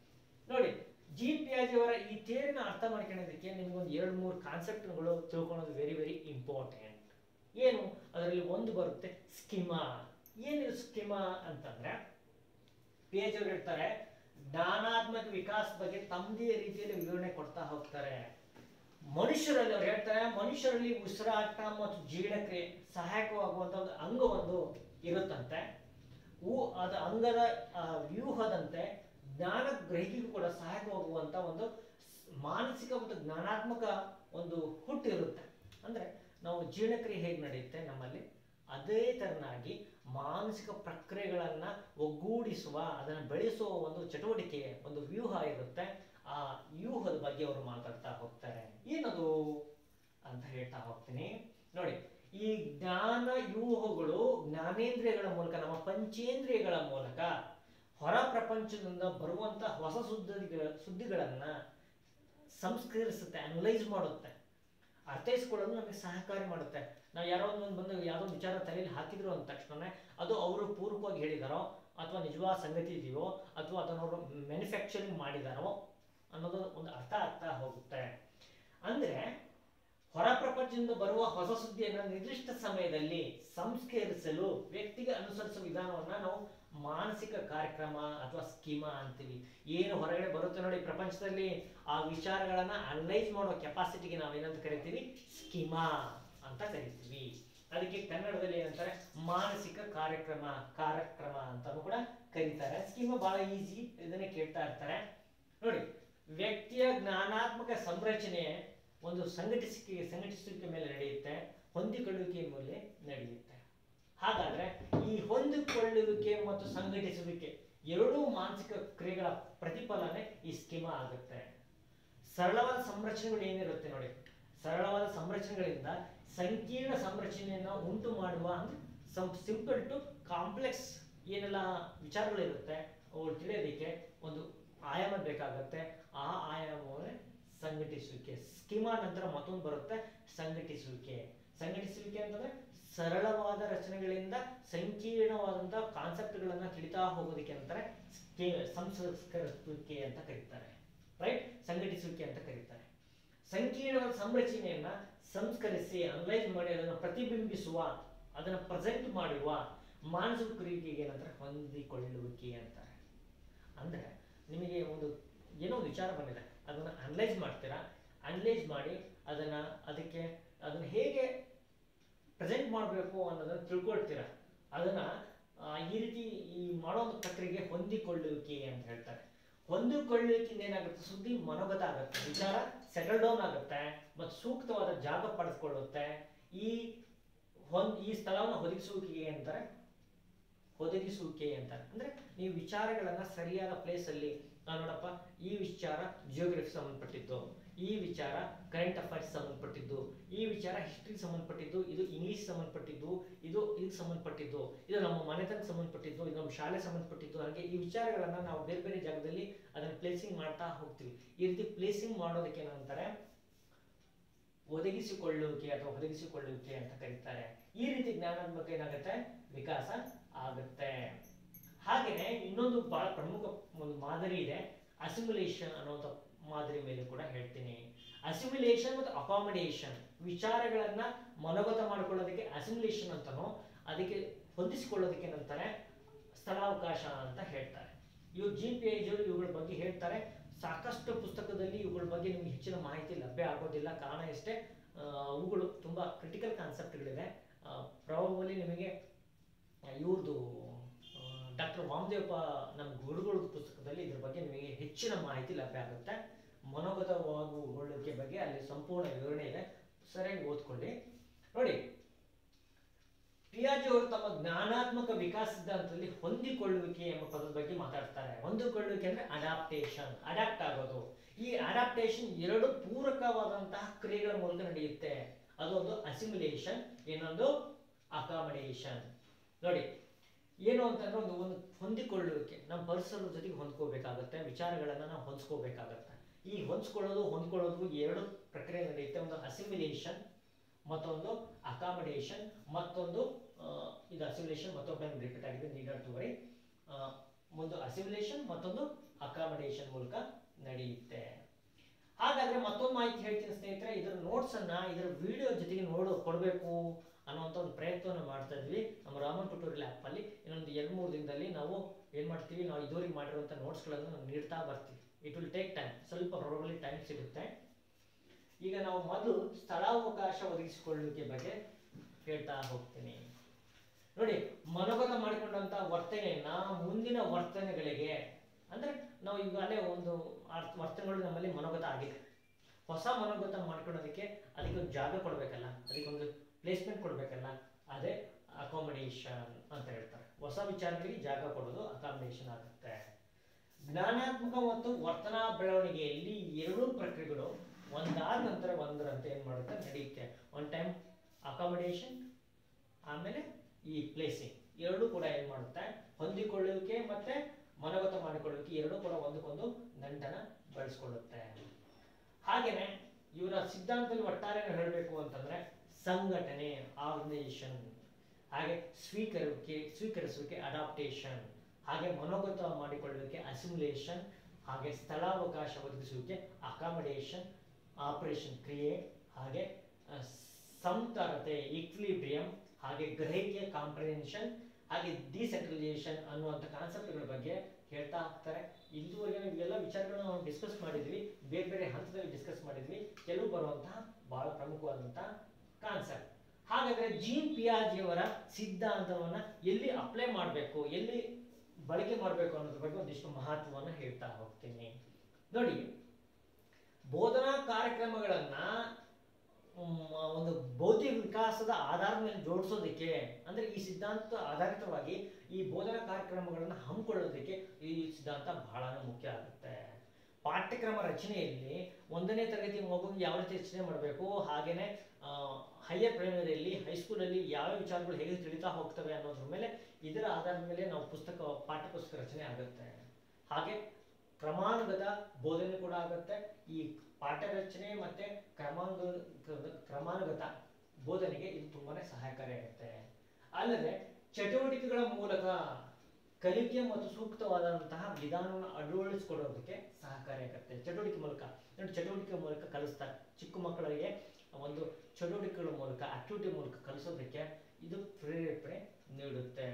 ನೋಡಿ ಜಿ ಪಿಯಾಜಿ ಅವರ ಈ ಥಿಯರಿನ ಅರ್ಥ ಮಾಡ್ಕೊಳ್ಳೋದಕ್ಕೆ ನಿಮ್ಗೊಂದು ಎರಡು ಮೂರು ಕಾನ್ಸೆಪ್ಟ್ಗಳು ತಿಳ್ಕೊಳೋದು ವೆರಿ ವೆರಿ ಇಂಪಾರ್ಟೆಂಟ್ ಏನು? ಅದರಲ್ಲಿ ಒಂದು ಬರುತ್ತೆ ಸ್ಕಿಮಾ. ಏನು ಸ್ಕಿಮಾ ಅಂತಂದ್ರೆ ಪಿಯಾಜಿ ಅವರು ಹೇಳ್ತಾರೆ, ಜ್ಞಾನಾತ್ಮಕ ವಿಕಾಸ ಬಗ್ಗೆ ತಮ್ಮದೇ ರೀತಿಯಲ್ಲಿ ವಿವರಣೆ ಕೊಡ್ತಾ ಹೋಗ್ತಾರೆ. ಮನುಷ್ಯರಲ್ಲಿ ಅವ್ರು ಹೇಳ್ತಾರೆ, ಮನುಷ್ಯರಲ್ಲಿ ಉಸಿರಾಟ ಮತ್ತು ಜೀರ್ಣಕ್ರಿಯೆ ಸಹಾಯಕವಾಗುವಂತ ಒಂದು ಅಂಗವೊಂದು ಇರುತ್ತಂತೆ. ಹೂ ಅದ ಅಂಗದ ವ್ಯೂಹದಂತೆ ಜ್ಞಾನ ಗ್ರಹಿಕೆಗೂ ಕೂಡ ಸಹಾಯಕವಾಗುವಂತ ಒಂದು ಮಾನಸಿಕ ಮತ್ತು ಜ್ಞಾನಾತ್ಮಕ ಒಂದು ಹುಟ್ಟಿರುತ್ತೆ ಅಂದ್ರೆ ನಾವು ಜೀರ್ಣಕ್ರಿಯೆ ಹೇಗೆ ನಡೆಯುತ್ತೆ ನಮ್ಮಲ್ಲಿ? ಅದೇ ತರನಾಗಿ ಮಾನಸಿಕ ಪ್ರಕ್ರಿಯೆಗಳನ್ನ ಒಗ್ಗೂಡಿಸುವ, ಅದನ್ನು ಬೆಳೆಸುವ ಒಂದು ಚಟುವಟಿಕೆ, ಒಂದು ವ್ಯೂಹ ಇರುತ್ತೆ. ಆ ವ್ಯೂಹದ ಬಗ್ಗೆ ಅವರು ಮಾತಾಡ್ತಾ ಹೋಗ್ತಾರೆ. ಏನದು ಅಂತ ಹೇಳ್ತಾ ಹೋಗ್ತೀನಿ. ನೋಡಿ, ಈ ಜ್ಞಾನ ವ್ಯೂಹಗಳು ಜ್ಞಾನೇಂದ್ರಿಯಗಳ ಮೂಲಕ, ನಮ್ಮ ಪಂಚೇಂದ್ರಿಯಗಳ ಮೂಲಕ ಹೊರ ಪ್ರಪಂಚದಿಂದ ಬರುವಂತ ಹೊಸ ಸುದ್ದಿಗಳ, ಸುದ್ದಿಗಳನ್ನ ಸಂಸ್ಕರಿಸುತ್ತೆ ಅನಲೈಸ್ ಮಾಡುತ್ತೆ. ಅರ್ಥೈಸ್ಕೊಳ್ಳಲು ನಮಗೆ ಸಹಕಾರಿ ಮಾಡುತ್ತೆ. ನಾವು ಯಾರೋ ಒಂದು ಬಂದು ಯಾವುದೋ ವಿಚಾರ ತಲೆಯಲ್ಲಿ ಹಾಕಿದ್ರು ಅಂದ ತಕ್ಷಣ ಅದು ಅವರು ಪೂರ್ವಕವಾಗಿ ಹೇಳಿದಾರೋ ಅಥವಾ ನಿಜವಾದ ಸಂಗತಿ ಇದೆಯೋ ಅಥವಾ ಅದನ್ನು ಅವರು ಮ್ಯಾನುಫ್ಯಾಕ್ಚರಿಂಗ್ ಮಾಡಿದಾರೋ ಅನ್ನೋದು ಒಂದು ಅರ್ಥ ಆಗ್ತಾ ಹೋಗುತ್ತೆ. ಅಂದ್ರೆ ಹೊರ ಪ್ರಪಂಚದಿಂದ ಬರುವ ಹೊಸ ಸುದ್ದಿಯನ್ನು ನಿರ್ದಿಷ್ಟ ಸಮಯದಲ್ಲಿ ಸಂಸ್ಕರಿಸಲು ವ್ಯಕ್ತಿಗೆ ಅನುಸರಿಸುವ ವಿಧಾನವನ್ನ ನಾವು ಮಾನಸಿಕ ಕಾರ್ಯಕ್ರಮ ಅಥವಾ ಸ್ಕೀಮಾ ಅಂತೀವಿ. ಏನು ಹೊರಗಡೆ ಬರುತ್ತೆ ನೋಡಿ ಪ್ರಪಂಚದಲ್ಲಿ ಆ ವಿಚಾರಗಳನ್ನ ಅನಲೈಸ್ ಮಾಡೋ ಕೆಪಾಸಿಟಿಗೆ ನಾವು ಏನಂತ ಕರಿತೀವಿ? ಸ್ಕೀಮಾ ಅಂತ ಕರಿತೀವಿ. ಅದಕ್ಕೆ ಕನ್ನಡದಲ್ಲಿ ಏನಂತಾರೆ? ಮಾನಸಿಕ ಕಾರ್ಯಕ್ರಮ ಕಾರ್ಯಕ್ರಮ ಅಂತಾನು ಕೂಡ ಕರೀತಾರೆ. ಸ್ಕೀಮಾ ಬಹಳ ಈಸಿ ಇದನ್ನೇ ಕೇಳ್ತಾ ಇರ್ತಾರೆ. ನೋಡಿ ವ್ಯಕ್ತಿಯ ಜ್ಞಾನಾತ್ಮಕ ಸಂರಚನೆ ಒಂದು ಸಂಘಟಿಸಿಕೆ, ಸಂಘಟಿಸುವಿಕೆ ಮೇಲೆ ನಡೆಯುತ್ತೆ, ಹೊಂದಿಕೊಳ್ಳುವಿಕೆ ಮೇಲೆ ನಡೆಯುತ್ತೆ. ಹಾಗಾದ್ರೆ ಈ ಹೊಂದಿಕೊಳ್ಳುವಿಕೆ ಮತ್ತು ಸಂಘಟಿಸುವಿಕೆ ಎರಡೂ ಮಾನಸಿಕ ಕ್ರಿಯೆಗಳ ಪ್ರತಿಫಲನೆ ಈ ಸ್ಕೀಮಾ ಆಗುತ್ತೆ. ಸರಳವಾದ ಸಂರಚನೆಗಳು ಏನಿರುತ್ತೆ ನೋಡಿ? ಸರಳವಾದ ಸಂರಚನೆಗಳಿಂದ ಸಂಕೀರ್ಣ ಸಂರಚನೆಯನ್ನು ಉಂಟು ಮಾಡುವ ಸಿಂಪಲ್ ಟು ಕಾಂಪ್ಲೆಕ್ಸ್ ಏನೆಲ್ಲ ವಿಚಾರಗಳಿರುತ್ತೆ ಅವು ತಿಳಿಯೋದಕ್ಕೆ ಒಂದು ಆಯಾಮ ಬೇಕಾಗುತ್ತೆ. ಆ ಆಯಾಮವೇ ಸಂಘಟಿಸುವಿಕೆ. ಸ್ಕೀಮಾ ನಂತರ ಮತ್ತೊಂದು ಬರುತ್ತೆ ಸಂಘಟಿಸುವಿಕೆ. ಸಂಘಟಿಸುವಿಕೆ ಅಂತಂದ್ರೆ ಸರಳವಾದ ರಚನೆಗಳಿಂದ ಸಂಕೀರ್ಣವಾದಂತಹ ಕಾನ್ಸೆಪ್ಟ್ಗಳನ್ನ ತಿಳಿತಾ ಹೋಗೋದಕ್ಕೆ ಅಂತಾರೆ ಸ್ಕೇ- ಸಂಸ್ಕರಿಸುವಿಕೆ ಅಂತ ಕರೀತಾರೆ. ರೈಟ್ ಸಂಘಟಿಸುವಿಕೆ ಅಂತ ಕರೀತಾರೆ. ಸಂಕೀರ್ಣವಾದ ಸಂರಚನೆಯನ್ನ ಸಂಸ್ಕರಿಸಿ ಅನಲೈಸ್ ಮಾಡಿ, ಅದನ್ನು ಪ್ರತಿಬಿಂಬಿಸುವ, ಅದನ್ನು ಪ್ರೆಸೆಂಟ್ ಮಾಡುವ ಮಾನಸಿಕ ಕ್ರಿಯೆಗೆ ಏನಂತಾರೆ ಹೊಂದಿಕೊಳ್ಳುವಿಕೆ ಅಂತಾರೆ. ಅಂದ್ರೆ ನಿಮಗೆ ಒಂದು ಏನೋ ವಿಚಾರ ಬಂದಿದೆ. ಅದನ್ನು ಅನಲೈಸ್ ಮಾಡ್ತೀರಾ? ಅನಲೈಸ್ ಮಾಡಿ ಅದನ್ನು ಅದಕ್ಕೆ ಅದನ್ನು ಹೇಗೆ ಪ್ರೆಸೆಂಟ್ ಮಾಡಬೇಕು ಅನ್ನೋದನ್ನು ತಿಳ್ಕೊಳ್ತೀರಾ? ಅದನ್ನು ಈ ರೀತಿ ಈ ಮಾಡೋ ಪ್ರಕ್ರಿಯೆಗೆ ಹೊಂದಿಕೊಳ್ಳುವಿಕೆ ಅಂತ ಹೇಳ್ತಾರೆ. ಹೊಂದಿಕೊಳ್ಳುವಿಕೆಯಿಂದ ಏನಾಗುತ್ತೆ? ಸುದ್ದಿ ಮನೋಗತ ಆಗುತ್ತೆ. ವಿಚಾರ ಸೆಟಲ್ ಡೌನ್ ಆಗುತ್ತೆ ಮತ್ತು ಸೂಕ್ತವಾದ ಜಾಗ ಪಡೆದುಕೊಳ್ಳುತ್ತೆ. ಈ ಹೊಂದ್ ಈ ಸ್ಥಳವನ್ನು ಒದಗಿಸುವಿಕೆ ಅಂತಾರೆ. ಒದಗಿಸುವಿಕೆ ಅಂತಾರೆ. ಅಂದರೆ ನೀವು ವಿಚಾರಗಳನ್ನು ಸರಿಯಾದ ಪ್ಲೇಸ್ ಅಲ್ಲಿ ಆ, ನೋಡಪ್ಪ, ಈ ವಿಚಾರ ಜಿಯೋಗ್ರಫಿ ಸಂಬಂಧಪಟ್ಟಿದ್ದು, ಈ ವಿಚಾರ ಕರೆಂಟ್ ಅಫೇರ್ಸ್ ಸಂಬಂಧಪಟ್ಟಿದ್ದು, ಈ ವಿಚಾರ ಹಿಸ್ಟ್ರಿಗೆ ಸಂಬಂಧಪಟ್ಟಿದ್ದು, ಇದು ಇಂಗ್ಲಿಷ್ ಸಂಬಂಧಪಟ್ಟಿದ್ದು, ಇದು ಇದಕ್ಕೆ ಸಂಬಂಧಪಟ್ಟಿದ್ದು, ಇದು ನಮ್ಮ ಮನೆತನಕ್ಕೆ ಸಂಬಂಧಪಟ್ಟಿದ್ದು, ಇದು ನಮ್ಮ ಶಾಲೆ ಸಂಬಂಧಪಟ್ಟಿದ್ದು, ಹಾಗೆ ಈ ವಿಚಾರಗಳನ್ನ ನಾವು ಬೇರೆ ಬೇರೆ ಜಾಗದಲ್ಲಿ ಅದನ್ನ ಪ್ಲೇಸಿಂಗ್ ಮಾಡ್ತಾ ಹೋಗ್ತೀವಿ. ಈ ರೀತಿ ಪ್ಲೇಸಿಂಗ್ ಮಾಡೋದಕ್ಕೆ ಏನಂತಾರೆ? ಒದಗಿಸಿಕೊಳ್ಳುವಿಕೆ ಅಥವಾ ಒದಗಿಸಿಕೊಳ್ಳುವಿಕೆ ಅಂತ ಕರೀತಾರೆ. ಈ ರೀತಿ ಜ್ಞಾನದ ಬಗ್ಗೆ ಏನಾಗುತ್ತೆ? ವಿಕಾಸ ಆಗುತ್ತೆ. ಹಾಗೆಯೇ ಇನ್ನೊಂದು ಬಹಳ ಪ್ರಮುಖ ಒಂದು ಮಾದರಿ ಇದೆ. ಅಸಿಮ್ಯುಲೇಷನ್ ಅನ್ನೋಂಥ ಮಾದರಿ ಮೇಲೆ ಕೂಡ ಹೇಳ್ತೀನಿ. ಅಸಿಮ್ಯುಲೇಷನ್ ಮತ್ತು ಅಕಾಮಿಡೇಷನ್ ವಿಚಾರಗಳನ್ನ ಮನೋಗತ ಮಾಡ್ಕೊಳ್ಳೋದಕ್ಕೆ ಅಸಿಮ್ಯುಲೇಷನ್ ಅಂತನೋ, ಅದಕ್ಕೆ ಹೊಂದಿಸಿಕೊಳ್ಳೋದಕ್ಕೆ ಏನಂತಾರೆ, ಸ್ಥಳಾವಕಾಶ ಅಂತ ಹೇಳ್ತಾರೆ. ಇವ್ರು ಜಿ ಪಿ ಐ ಇವುಗಳ ಬಗ್ಗೆ ಹೇಳ್ತಾರೆ. ಸಾಕಷ್ಟು ಪುಸ್ತಕದಲ್ಲಿ ಇವುಗಳ ಬಗ್ಗೆ ನಿಮ್ಗೆ ಹೆಚ್ಚಿನ ಮಾಹಿತಿ ಲಭ್ಯ ಆಗೋದಿಲ್ಲ. ಕಾರಣ ಇಷ್ಟೇ ಅವುಗಳು ತುಂಬಾ ಕ್ರಿಟಿಕಲ್ ಕಾನ್ಸೆಪ್ಟ್ಗಳಿದೆ ಪ್ರಾಬಲಿ ನಿಮಗೆ ಇವ್ರದ್ದು ಡಾಕ್ಟರ್ ವಾಮದೇವಪ್ಪ ನಮ್ಮ ಗುರುಗಳ ಪುಸ್ತಕದಲ್ಲಿ ಇದ್ರ ಬಗ್ಗೆ ನಿಮಗೆ ಹೆಚ್ಚಿನ ಮಾಹಿತಿ ಲಭ್ಯ ಆಗುತ್ತೆ. ಮನೋಗತವಾಗುಗೊಳ್ಳುವಿಕೆ ಬಗ್ಗೆ ಅಲ್ಲಿ ಸಂಪೂರ್ಣ ವಿವರಣೆ ಇದೆ. ಸರಿಯಾಗಿ ಓದ್ಕೊಳ್ಳಿ. ನೋಡಿ, ಪಿಯಾಜಿ ಅವರು ತಮ್ಮ ಜ್ಞಾನಾತ್ಮಕ ವಿಕಾಸ ಸಿದ್ಧಾಂತದಲ್ಲಿ ಹೊಂದಿಕೊಳ್ಳುವಿಕೆ ಎಂಬ ಪದದ ಬಗ್ಗೆ ಮಾತಾಡ್ತಾರೆ. ಹೊಂದಿಕೊಳ್ಳುವಿಕೆ ಅಂದ್ರೆ ಅಡಾಪ್ಟೇಷನ್ ಅಡಾಪ್ಟ್ ಆಗೋದು. ಈ ಅಡಾಪ್ಟೇಷನ್ ಎರಡು ಪೂರಕವಾದಂತಹ ಕ್ರಿಯೆಗಳ ಮೂಲಕ ನಡೆಯುತ್ತೆ. ಅದೊಂದು ಅಸಿಮ್ಯುಲೇಷನ್ ಇನ್ನೊಂದು ಅಕಾಮಡೇಷನ್ ನೋಡಿ ಏನು ಅಂತಂದ್ರೆ ಒಂದು ಒಂದು ಹೊಂದಿಕೊಳ್ಳುವಿಕೆ. ನಮ್ಮ ಪರಿಸರದ ಜೊತೆಗೆ ಹೊಂದ್ಕೋಬೇಕಾಗತ್ತೆ, ವಿಚಾರಗಳನ್ನು ನಾವು ಹೊಂದ್ಕೋಬೇಕಾಗತ್ತೆ. ಈ ಹೊಂದ್ಕೊಳ್ಳೋದು ಹೊಂದ್ಕೊಳ್ಳೋದು ಎರಡು ಪ್ರಕ್ರಿಯೆ ನಡೆಯುತ್ತೆ ಒಂದು ಅಸಿಮಿಲೇಷನ್ ಮತ್ತೊಂದು ಅಕಾಮಡೇಷನ್ ಮತ್ತೊಂದು ಇದು ಅಸಿಮ್ಯುಲೇಷನ್ ಮತ್ತೊಬ್ಬ ರಿಪೀಟ್ ಆಗಿದೆ ಟು ವರಿ ಒಂದು ಅಸಿಮ್ಯುಲೇಷನ್ ಮತ್ತೊಂದು ಅಕಾಮಡೇಷನ್ ಮೂಲಕ ನಡೆಯುತ್ತೆ. ಹಾಗಾದ್ರೆ ಮತ್ತೊಂದು ಮಾಹಿತಿ ಹೇಳ್ತೀನಿ ಸ್ನೇಹಿತರೆ, ಇದರ ನೋಟ್ಸ್ ಅನ್ನ ಇದರ ವಿಡಿಯೋ ಜೊತೆಗೆ ನೋಡೋ, ಕೊಡಬೇಕು. ಅನ್ನುವಂಥ ಒಂದು ಪ್ರಯತ್ನವನ್ನು ಮಾಡ್ತಾ ಇದ್ವಿ. ನಮ್ಮ ರಾಮನ್ ಟ್ಯೂಟೋರಿಯಲ್ ಆ್ಯಪಲ್ಲಿ ಇನ್ನೊಂದು ಎರಡು ಮೂರು ದಿನದಲ್ಲಿ ನಾವು ಏನು ಮಾಡ್ತೀವಿ, ನಾವು ಇದುವರೆಗೆ ಮಾಡಿರುವಂಥ ನೋಟ್ಸ್ಗಳನ್ನು ನಾವು ನೀಡ್ತಾ ಬರ್ತೀವಿ. ಇಟ್ ವಿಲ್ ಟೇಕ್ ಟೈಮ್ ಸ್ವಲ್ಪ ಪ್ರಾಬಲಿ ಟೈಮ್ ಸಿಗುತ್ತೆ. ಈಗ ನಾವು ಮೊದಲು ಸ್ಥಳಾವಕಾಶ ಒದಗಿಸಿಕೊಳ್ಳುವಿಕೆ ಬಗ್ಗೆ ಹೇಳ್ತಾ ಹೋಗ್ತೀನಿ. ನೋಡಿ, ಮನೋಗತ ಮಾಡಿಕೊಂಡಂತ ವರ್ತನೆಯನ್ನ ಮುಂದಿನ ವರ್ತನೆಗಳಿಗೆ, ಅಂದ್ರೆ ನಾವು ಈಗಾಗಲೇ ಒಂದು ವರ್ತನೆಗಳು ನಮ್ಮಲ್ಲಿ ಮನೋಗತ ಆಗಿದೆ ಹೊಸ ಮನೋಗತ ಮಾಡ್ಕೊಳ್ಳೋದಕ್ಕೆ ಅದಕ್ಕೆ ಒಂದು ಜಾಗ ಕೊಡಬೇಕಲ್ಲ. ಅದಕ್ಕೆ ಒಂದು ಪ್ಲೇಸ್ಮೆಂಟ್ ಕೊಡಬೇಕಲ್ಲ, ಅದೇ ಅಕಾಮಡೇಷನ್ ಅಂತ ಹೇಳ್ತಾರೆ. ಹೊಸ ವಿಚಾರಗಳಿಗೆ ಜಾಗ ಕೊಡೋದು ಅಕಾಮಡೇಷನ್ ಆಗುತ್ತೆ. ಜ್ಞಾನಾತ್ಮಕ ಮತ್ತು ವರ್ತನಾ ಬೆಳವಣಿಗೆಯಲ್ಲಿ ಎರಡೂ ಪ್ರಕ್ರಿಯೆಗಳು ಒಂದಾದ ನಂತರ ಒಂದರಂತೆ ಏನು ಮಾಡುತ್ತೆ? ನಡೆಯುತ್ತೆ ಒನ್ ಟೈಮ್ ಅಕಾಮಡೇಷನ್ ಆಮೇಲೆ ಈ ಪ್ಲೇಸಿಂಗ್ ಎರಡೂ ಕೂಡ ಏನು ಮಾಡುತ್ತೆ? ಹೊಂದಿಕೊಳ್ಳುವಿಕೆ ಮತ್ತೆ ಮನೋಗತ ಮಾಡಿಕೊಳ್ಳುವಿಕೆ ಎರಡೂ ಕೂಡ ಒಂದಕ್ಕೊಂದು ನಂಟನ ಬಳಸ್ಕೊಳ್ಳುತ್ತೆ. ಹಾಗೇನೆ ಇವರ ಸಿದ್ಧಾಂತದಲ್ಲಿ ಒಟ್ಟಾರೆ ಹೇಳಬೇಕು ಅಂತಂದ್ರೆ ಸಂಘಟನೆ ಆರ್ಗನೈಸೇಷನ್ ಹಾಗೆ ಸ್ವೀಕರಿಕೆ, ಸ್ವೀಕರಿಸುವಿಕೆ ಅಡಾಪ್ಟೇಷನ್ ಹಾಗೆ ಮನೋಗತ ಮಾಡಿಕೊಳ್ಳುವಿಕೆ ಅಸಿಮ್ಯುಲೇಷನ್ ಹಾಗೆ ಸ್ಥಳಾವಕಾಶ ಒದಗಿಸುವಿಕೆ ಅಕಾಮಡೇಷನ್ ಆಪರೇಷನ್ ಕ್ರಿಯೇಟ್ ಹಾಗೆ ಸಮತರತೆ ಈಕ್ವಿಲಿಬ್ರಿಯಂ ಹಾಗೆ ಗ್ರಹಿಕೆ ಕಾಂಪ್ರಿಹೆನ್ಷನ್ ಹಾಗೆ ಡಿಸೆಂಟ್ರಲೈಸೇಷನ್ ಅನ್ನುವಂಥ ಕಾನ್ಸೆಪ್ಟ್ಗಳ ಬಗ್ಗೆ ಹೇಳ್ತಾ ಹೋಗ್ತಾರೆ ಇಲ್ಲಿವರೆಗೆ ಇವೆಲ್ಲ ವಿಚಾರಗಳನ್ನ ನಾವು ಡಿಸ್ಕಸ್ ಮಾಡಿದ್ವಿ. ಬೇರೆ ಬೇರೆ ಹಂತದಲ್ಲಿ ಡಿಸ್ಕಸ್ ಮಾಡಿದ್ವಿ. ಕೆಲವು ಬರುವಂತಹ ಬಹಳ ಪ್ರಮುಖವಾದಂತಹ ಕಾನ್ಸೆಪ್ಟ್ ಹಾಗಾದರೆ ಜೀನ್ ಪಿಯಾಜಿಯವರ ಸಿದ್ಧಾಂತವನ್ನು ಎಲ್ಲಿ ಅಪ್ಲೈ ಮಾಡಬೇಕು, ಎಲ್ಲಿ ಬಳಕೆ ಮಾಡಬೇಕು ಅನ್ನೋದ್ರ ಬಗ್ಗೆ ಒಂದಿಷ್ಟು ಮಹತ್ವವನ್ನು ಹೇಳ್ತಾ ಹೋಗ್ತೀನಿ. ನೋಡಿ, ಬೋಧನಾ ಕಾರ್ಯಕ್ರಮಗಳನ್ನು ಒಂದು ಬೌದ್ಧಿಕ ವಿಕಾಸದ ಆಧಾರದ ಮೇಲೆ ಜೋಡಿಸೋದಕ್ಕೆ, ಅಂದರೆ ಈ ಸಿದ್ಧಾಂತ ಆಧಾರಿತವಾಗಿ ಈ ಬೋಧನಾ ಕಾರ್ಯಕ್ರಮಗಳನ್ನು ಹಮ್ಮಿಕೊಳ್ಳೋದಕ್ಕೆ ಈ ಸಿದ್ಧಾಂತ ಬಹಳ ಮುಖ್ಯ ಆಗುತ್ತೆ. ಪಾಠ್ಯಕ್ರಮ ರಚನೆಯಲ್ಲಿ ಒಂದನೇ ತರಗತಿ ಮಗುವಿಗೆ ಯಾವ ರೀತಿ ರಚನೆ ಮಾಡಬೇಕು? ಹಾಗೆಯೇ ಹೈಯರ್ ಪ್ರೈಮರಿಯಲ್ಲಿ ಹೈಸ್ಕೂಲಲ್ಲಿ ಯಾವ ವಿಚಾರಗಳು ಹೇಗೆ ತಿಳಿತಾ ಹೋಗ್ತವೆ ಅನ್ನೋದ್ರ ಮೇಲೆ ಇದರ ಆಧಾರದ ಮೇಲೆ ನಾವು ಪುಸ್ತಕ, ಪಾಠ್ಯಪುಸ್ತಕ ರಚನೆ ಆಗುತ್ತೆ. ಹಾಗೆ ಕ್ರಮಾನುಗತ ಬೋಧನೆ ಕೂಡ ಆಗುತ್ತೆ. ಈ ಪಾಠ ರಚನೆ ಮತ್ತೆ ಕ್ರಮಾಂಗ, ಕ್ರಮಾನುಗತ ಬೋಧನೆಗೆ ಇದು ತುಂಬಾನೇ ಸಹಾಯಕಾರಿಯಾಗುತ್ತೆ ಅಲ್ಲದೆ ಚಟುವಟಿಕೆಗಳ ಮೂಲಕ ಕಲಿಕೆ ಮತ್ತು ಸೂಕ್ತವಾದಂತಹ ವಿಧಾನವನ್ನು ಅಳವಡಿಸಿಕೊಡೋದಕ್ಕೆ ಸಹಕಾರಿಯಾಗುತ್ತೆ ಚಟುವಟಿಕೆ ಮೂಲಕ ಚಟುವಟಿಕೆ ಮೂಲಕ ಕಲಿಸ್ತಾರೆ. ಚಿಕ್ಕ ಮಕ್ಕಳಿಗೆ ಒಂದು ಚಟುವಟಿಕೆಗಳ ಮೂಲಕ ಆಕ್ಟಿವಿಟಿ ಮೂಲಕ ಕಲಿಸೋದಕ್ಕೆ ಇದು ಪ್ರೇರೇಪಣೆ ನೀಡುತ್ತೆ.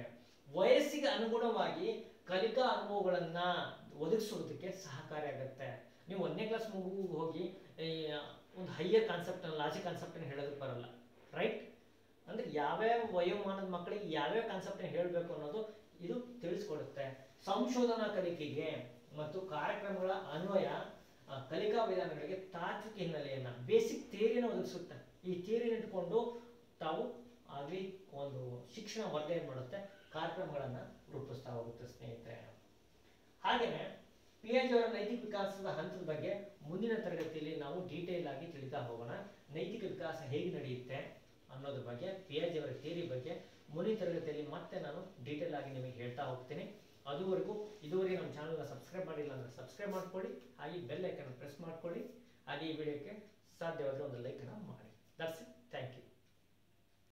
ವಯಸ್ಸಿಗೆ ಅನುಗುಣವಾಗಿ ಕಲಿಕಾ ಅನುಭವಗಳನ್ನ ಒದಗಿಸೋದಕ್ಕೆ ಸಹಕಾರಿಯಾಗುತ್ತೆ ನೀವು ಒಂದನೇ ಕ್ಲಾಸ್ ಮಗುವಿಗೆ ಹೋಗಿ ಒಂದು ಹೈಯರ್ ಕಾನ್ಸೆಪ್ಟ್ ಲಾಜಿಕ್ ಕಾನ್ಸೆಪ್ಟ್ ಹೇಳೋದಕ್ಕೆ ಬರಲ್ಲ. ರೈಟ್ ಅಂದ್ರೆ ಯಾವ್ಯಾವ ವಯೋಮಾನದ ಮಕ್ಕಳಿಗೆ ಯಾವ್ಯಾವ ಕಾನ್ಸೆಪ್ಟ್ ಹೇಳಬೇಕು ಅನ್ನೋದು ಇದು ತಿಳಿಸ್ಕೊಡುತ್ತೆ. ಸಂಶೋಧನಾ ಕಲಿಕೆಗೆ ಮತ್ತು ಕಾರ್ಯಕ್ರಮಗಳ ಅನ್ವಯ ಕಲಿಕಾ ವಿಧಾನಗಳಿಗೆ ತಾತ್ವಿಕ ಹಿನ್ನೆಲೆಯನ್ನು ಬೇಸಿಕ್ ಥಿಯರಿನ ಒದಗಿಸುತ್ತೆ. ಈ ಥಿಯರಿನ ಇಟ್ಕೊಂಡು ತಾವು ಆಗಲಿ ಒಂದು ಶಿಕ್ಷಣ ವರ್ಗ ಏನು ಮಾಡುತ್ತೆ? ಕಾರ್ಯಕ್ರಮಗಳನ್ನು ರೂಪಿಸ್ತಾ ಹೋಗುತ್ತೆ ಸ್ನೇಹಿತರೆ. ಹಾಗೆಯೇ ಪಿ ಎಚ್ ಅವರ ನೈತಿಕ ವಿಕಾಸದ ಹಂತದ ಬಗ್ಗೆ ಮುಂದಿನ ತರಗತಿಯಲ್ಲಿ ನಾವು ಡೀಟೇಲ್ ಆಗಿ ತಿಳಿತಾ ಹೋಗೋಣ. ನೈತಿಕ ವಿಕಾಸ ಹೇಗೆ ನಡೆಯುತ್ತೆ ಅನ್ನೋದ್ರ ಬಗ್ಗೆ ಪಿ ಎಚ್ ಅವರ ಥಿಯರಿ ಬಗ್ಗೆ ಮುಂದಿನ ತರಗತಿಯಲ್ಲಿ ಮತ್ತೆ ನಾನು ಡೀಟೇಲ್ ಆಗಿ ನಿಮಗೆ ಹೇಳ್ತಾ ಹೋಗ್ತೀನಿ. ಅದುವರೆಗೂ ಇದುವರೆಗೆ ನಮ್ಮ ಚಾನಲ್ನ ಸಬ್ಸ್ಕ್ರೈಬ್ ಮಾಡಿಲ್ಲ ಅಂದರೆ ಸಬ್ಸ್ಕ್ರೈಬ್ ಮಾಡ್ಕೊಳ್ಳಿ, ಹಾಗೆ ಬೆಲ್ ಐಕನ್ ಪ್ರೆಸ್ ಮಾಡ್ಕೊಳ್ಳಿ, ಹಾಗೆ ಈ ವಿಡಿಯೋಕ್ಕೆ ಸಾಧ್ಯವಾದರೆ ಒಂದು ಲೈಕನ್ನು ಮಾಡಿ. That's it thank you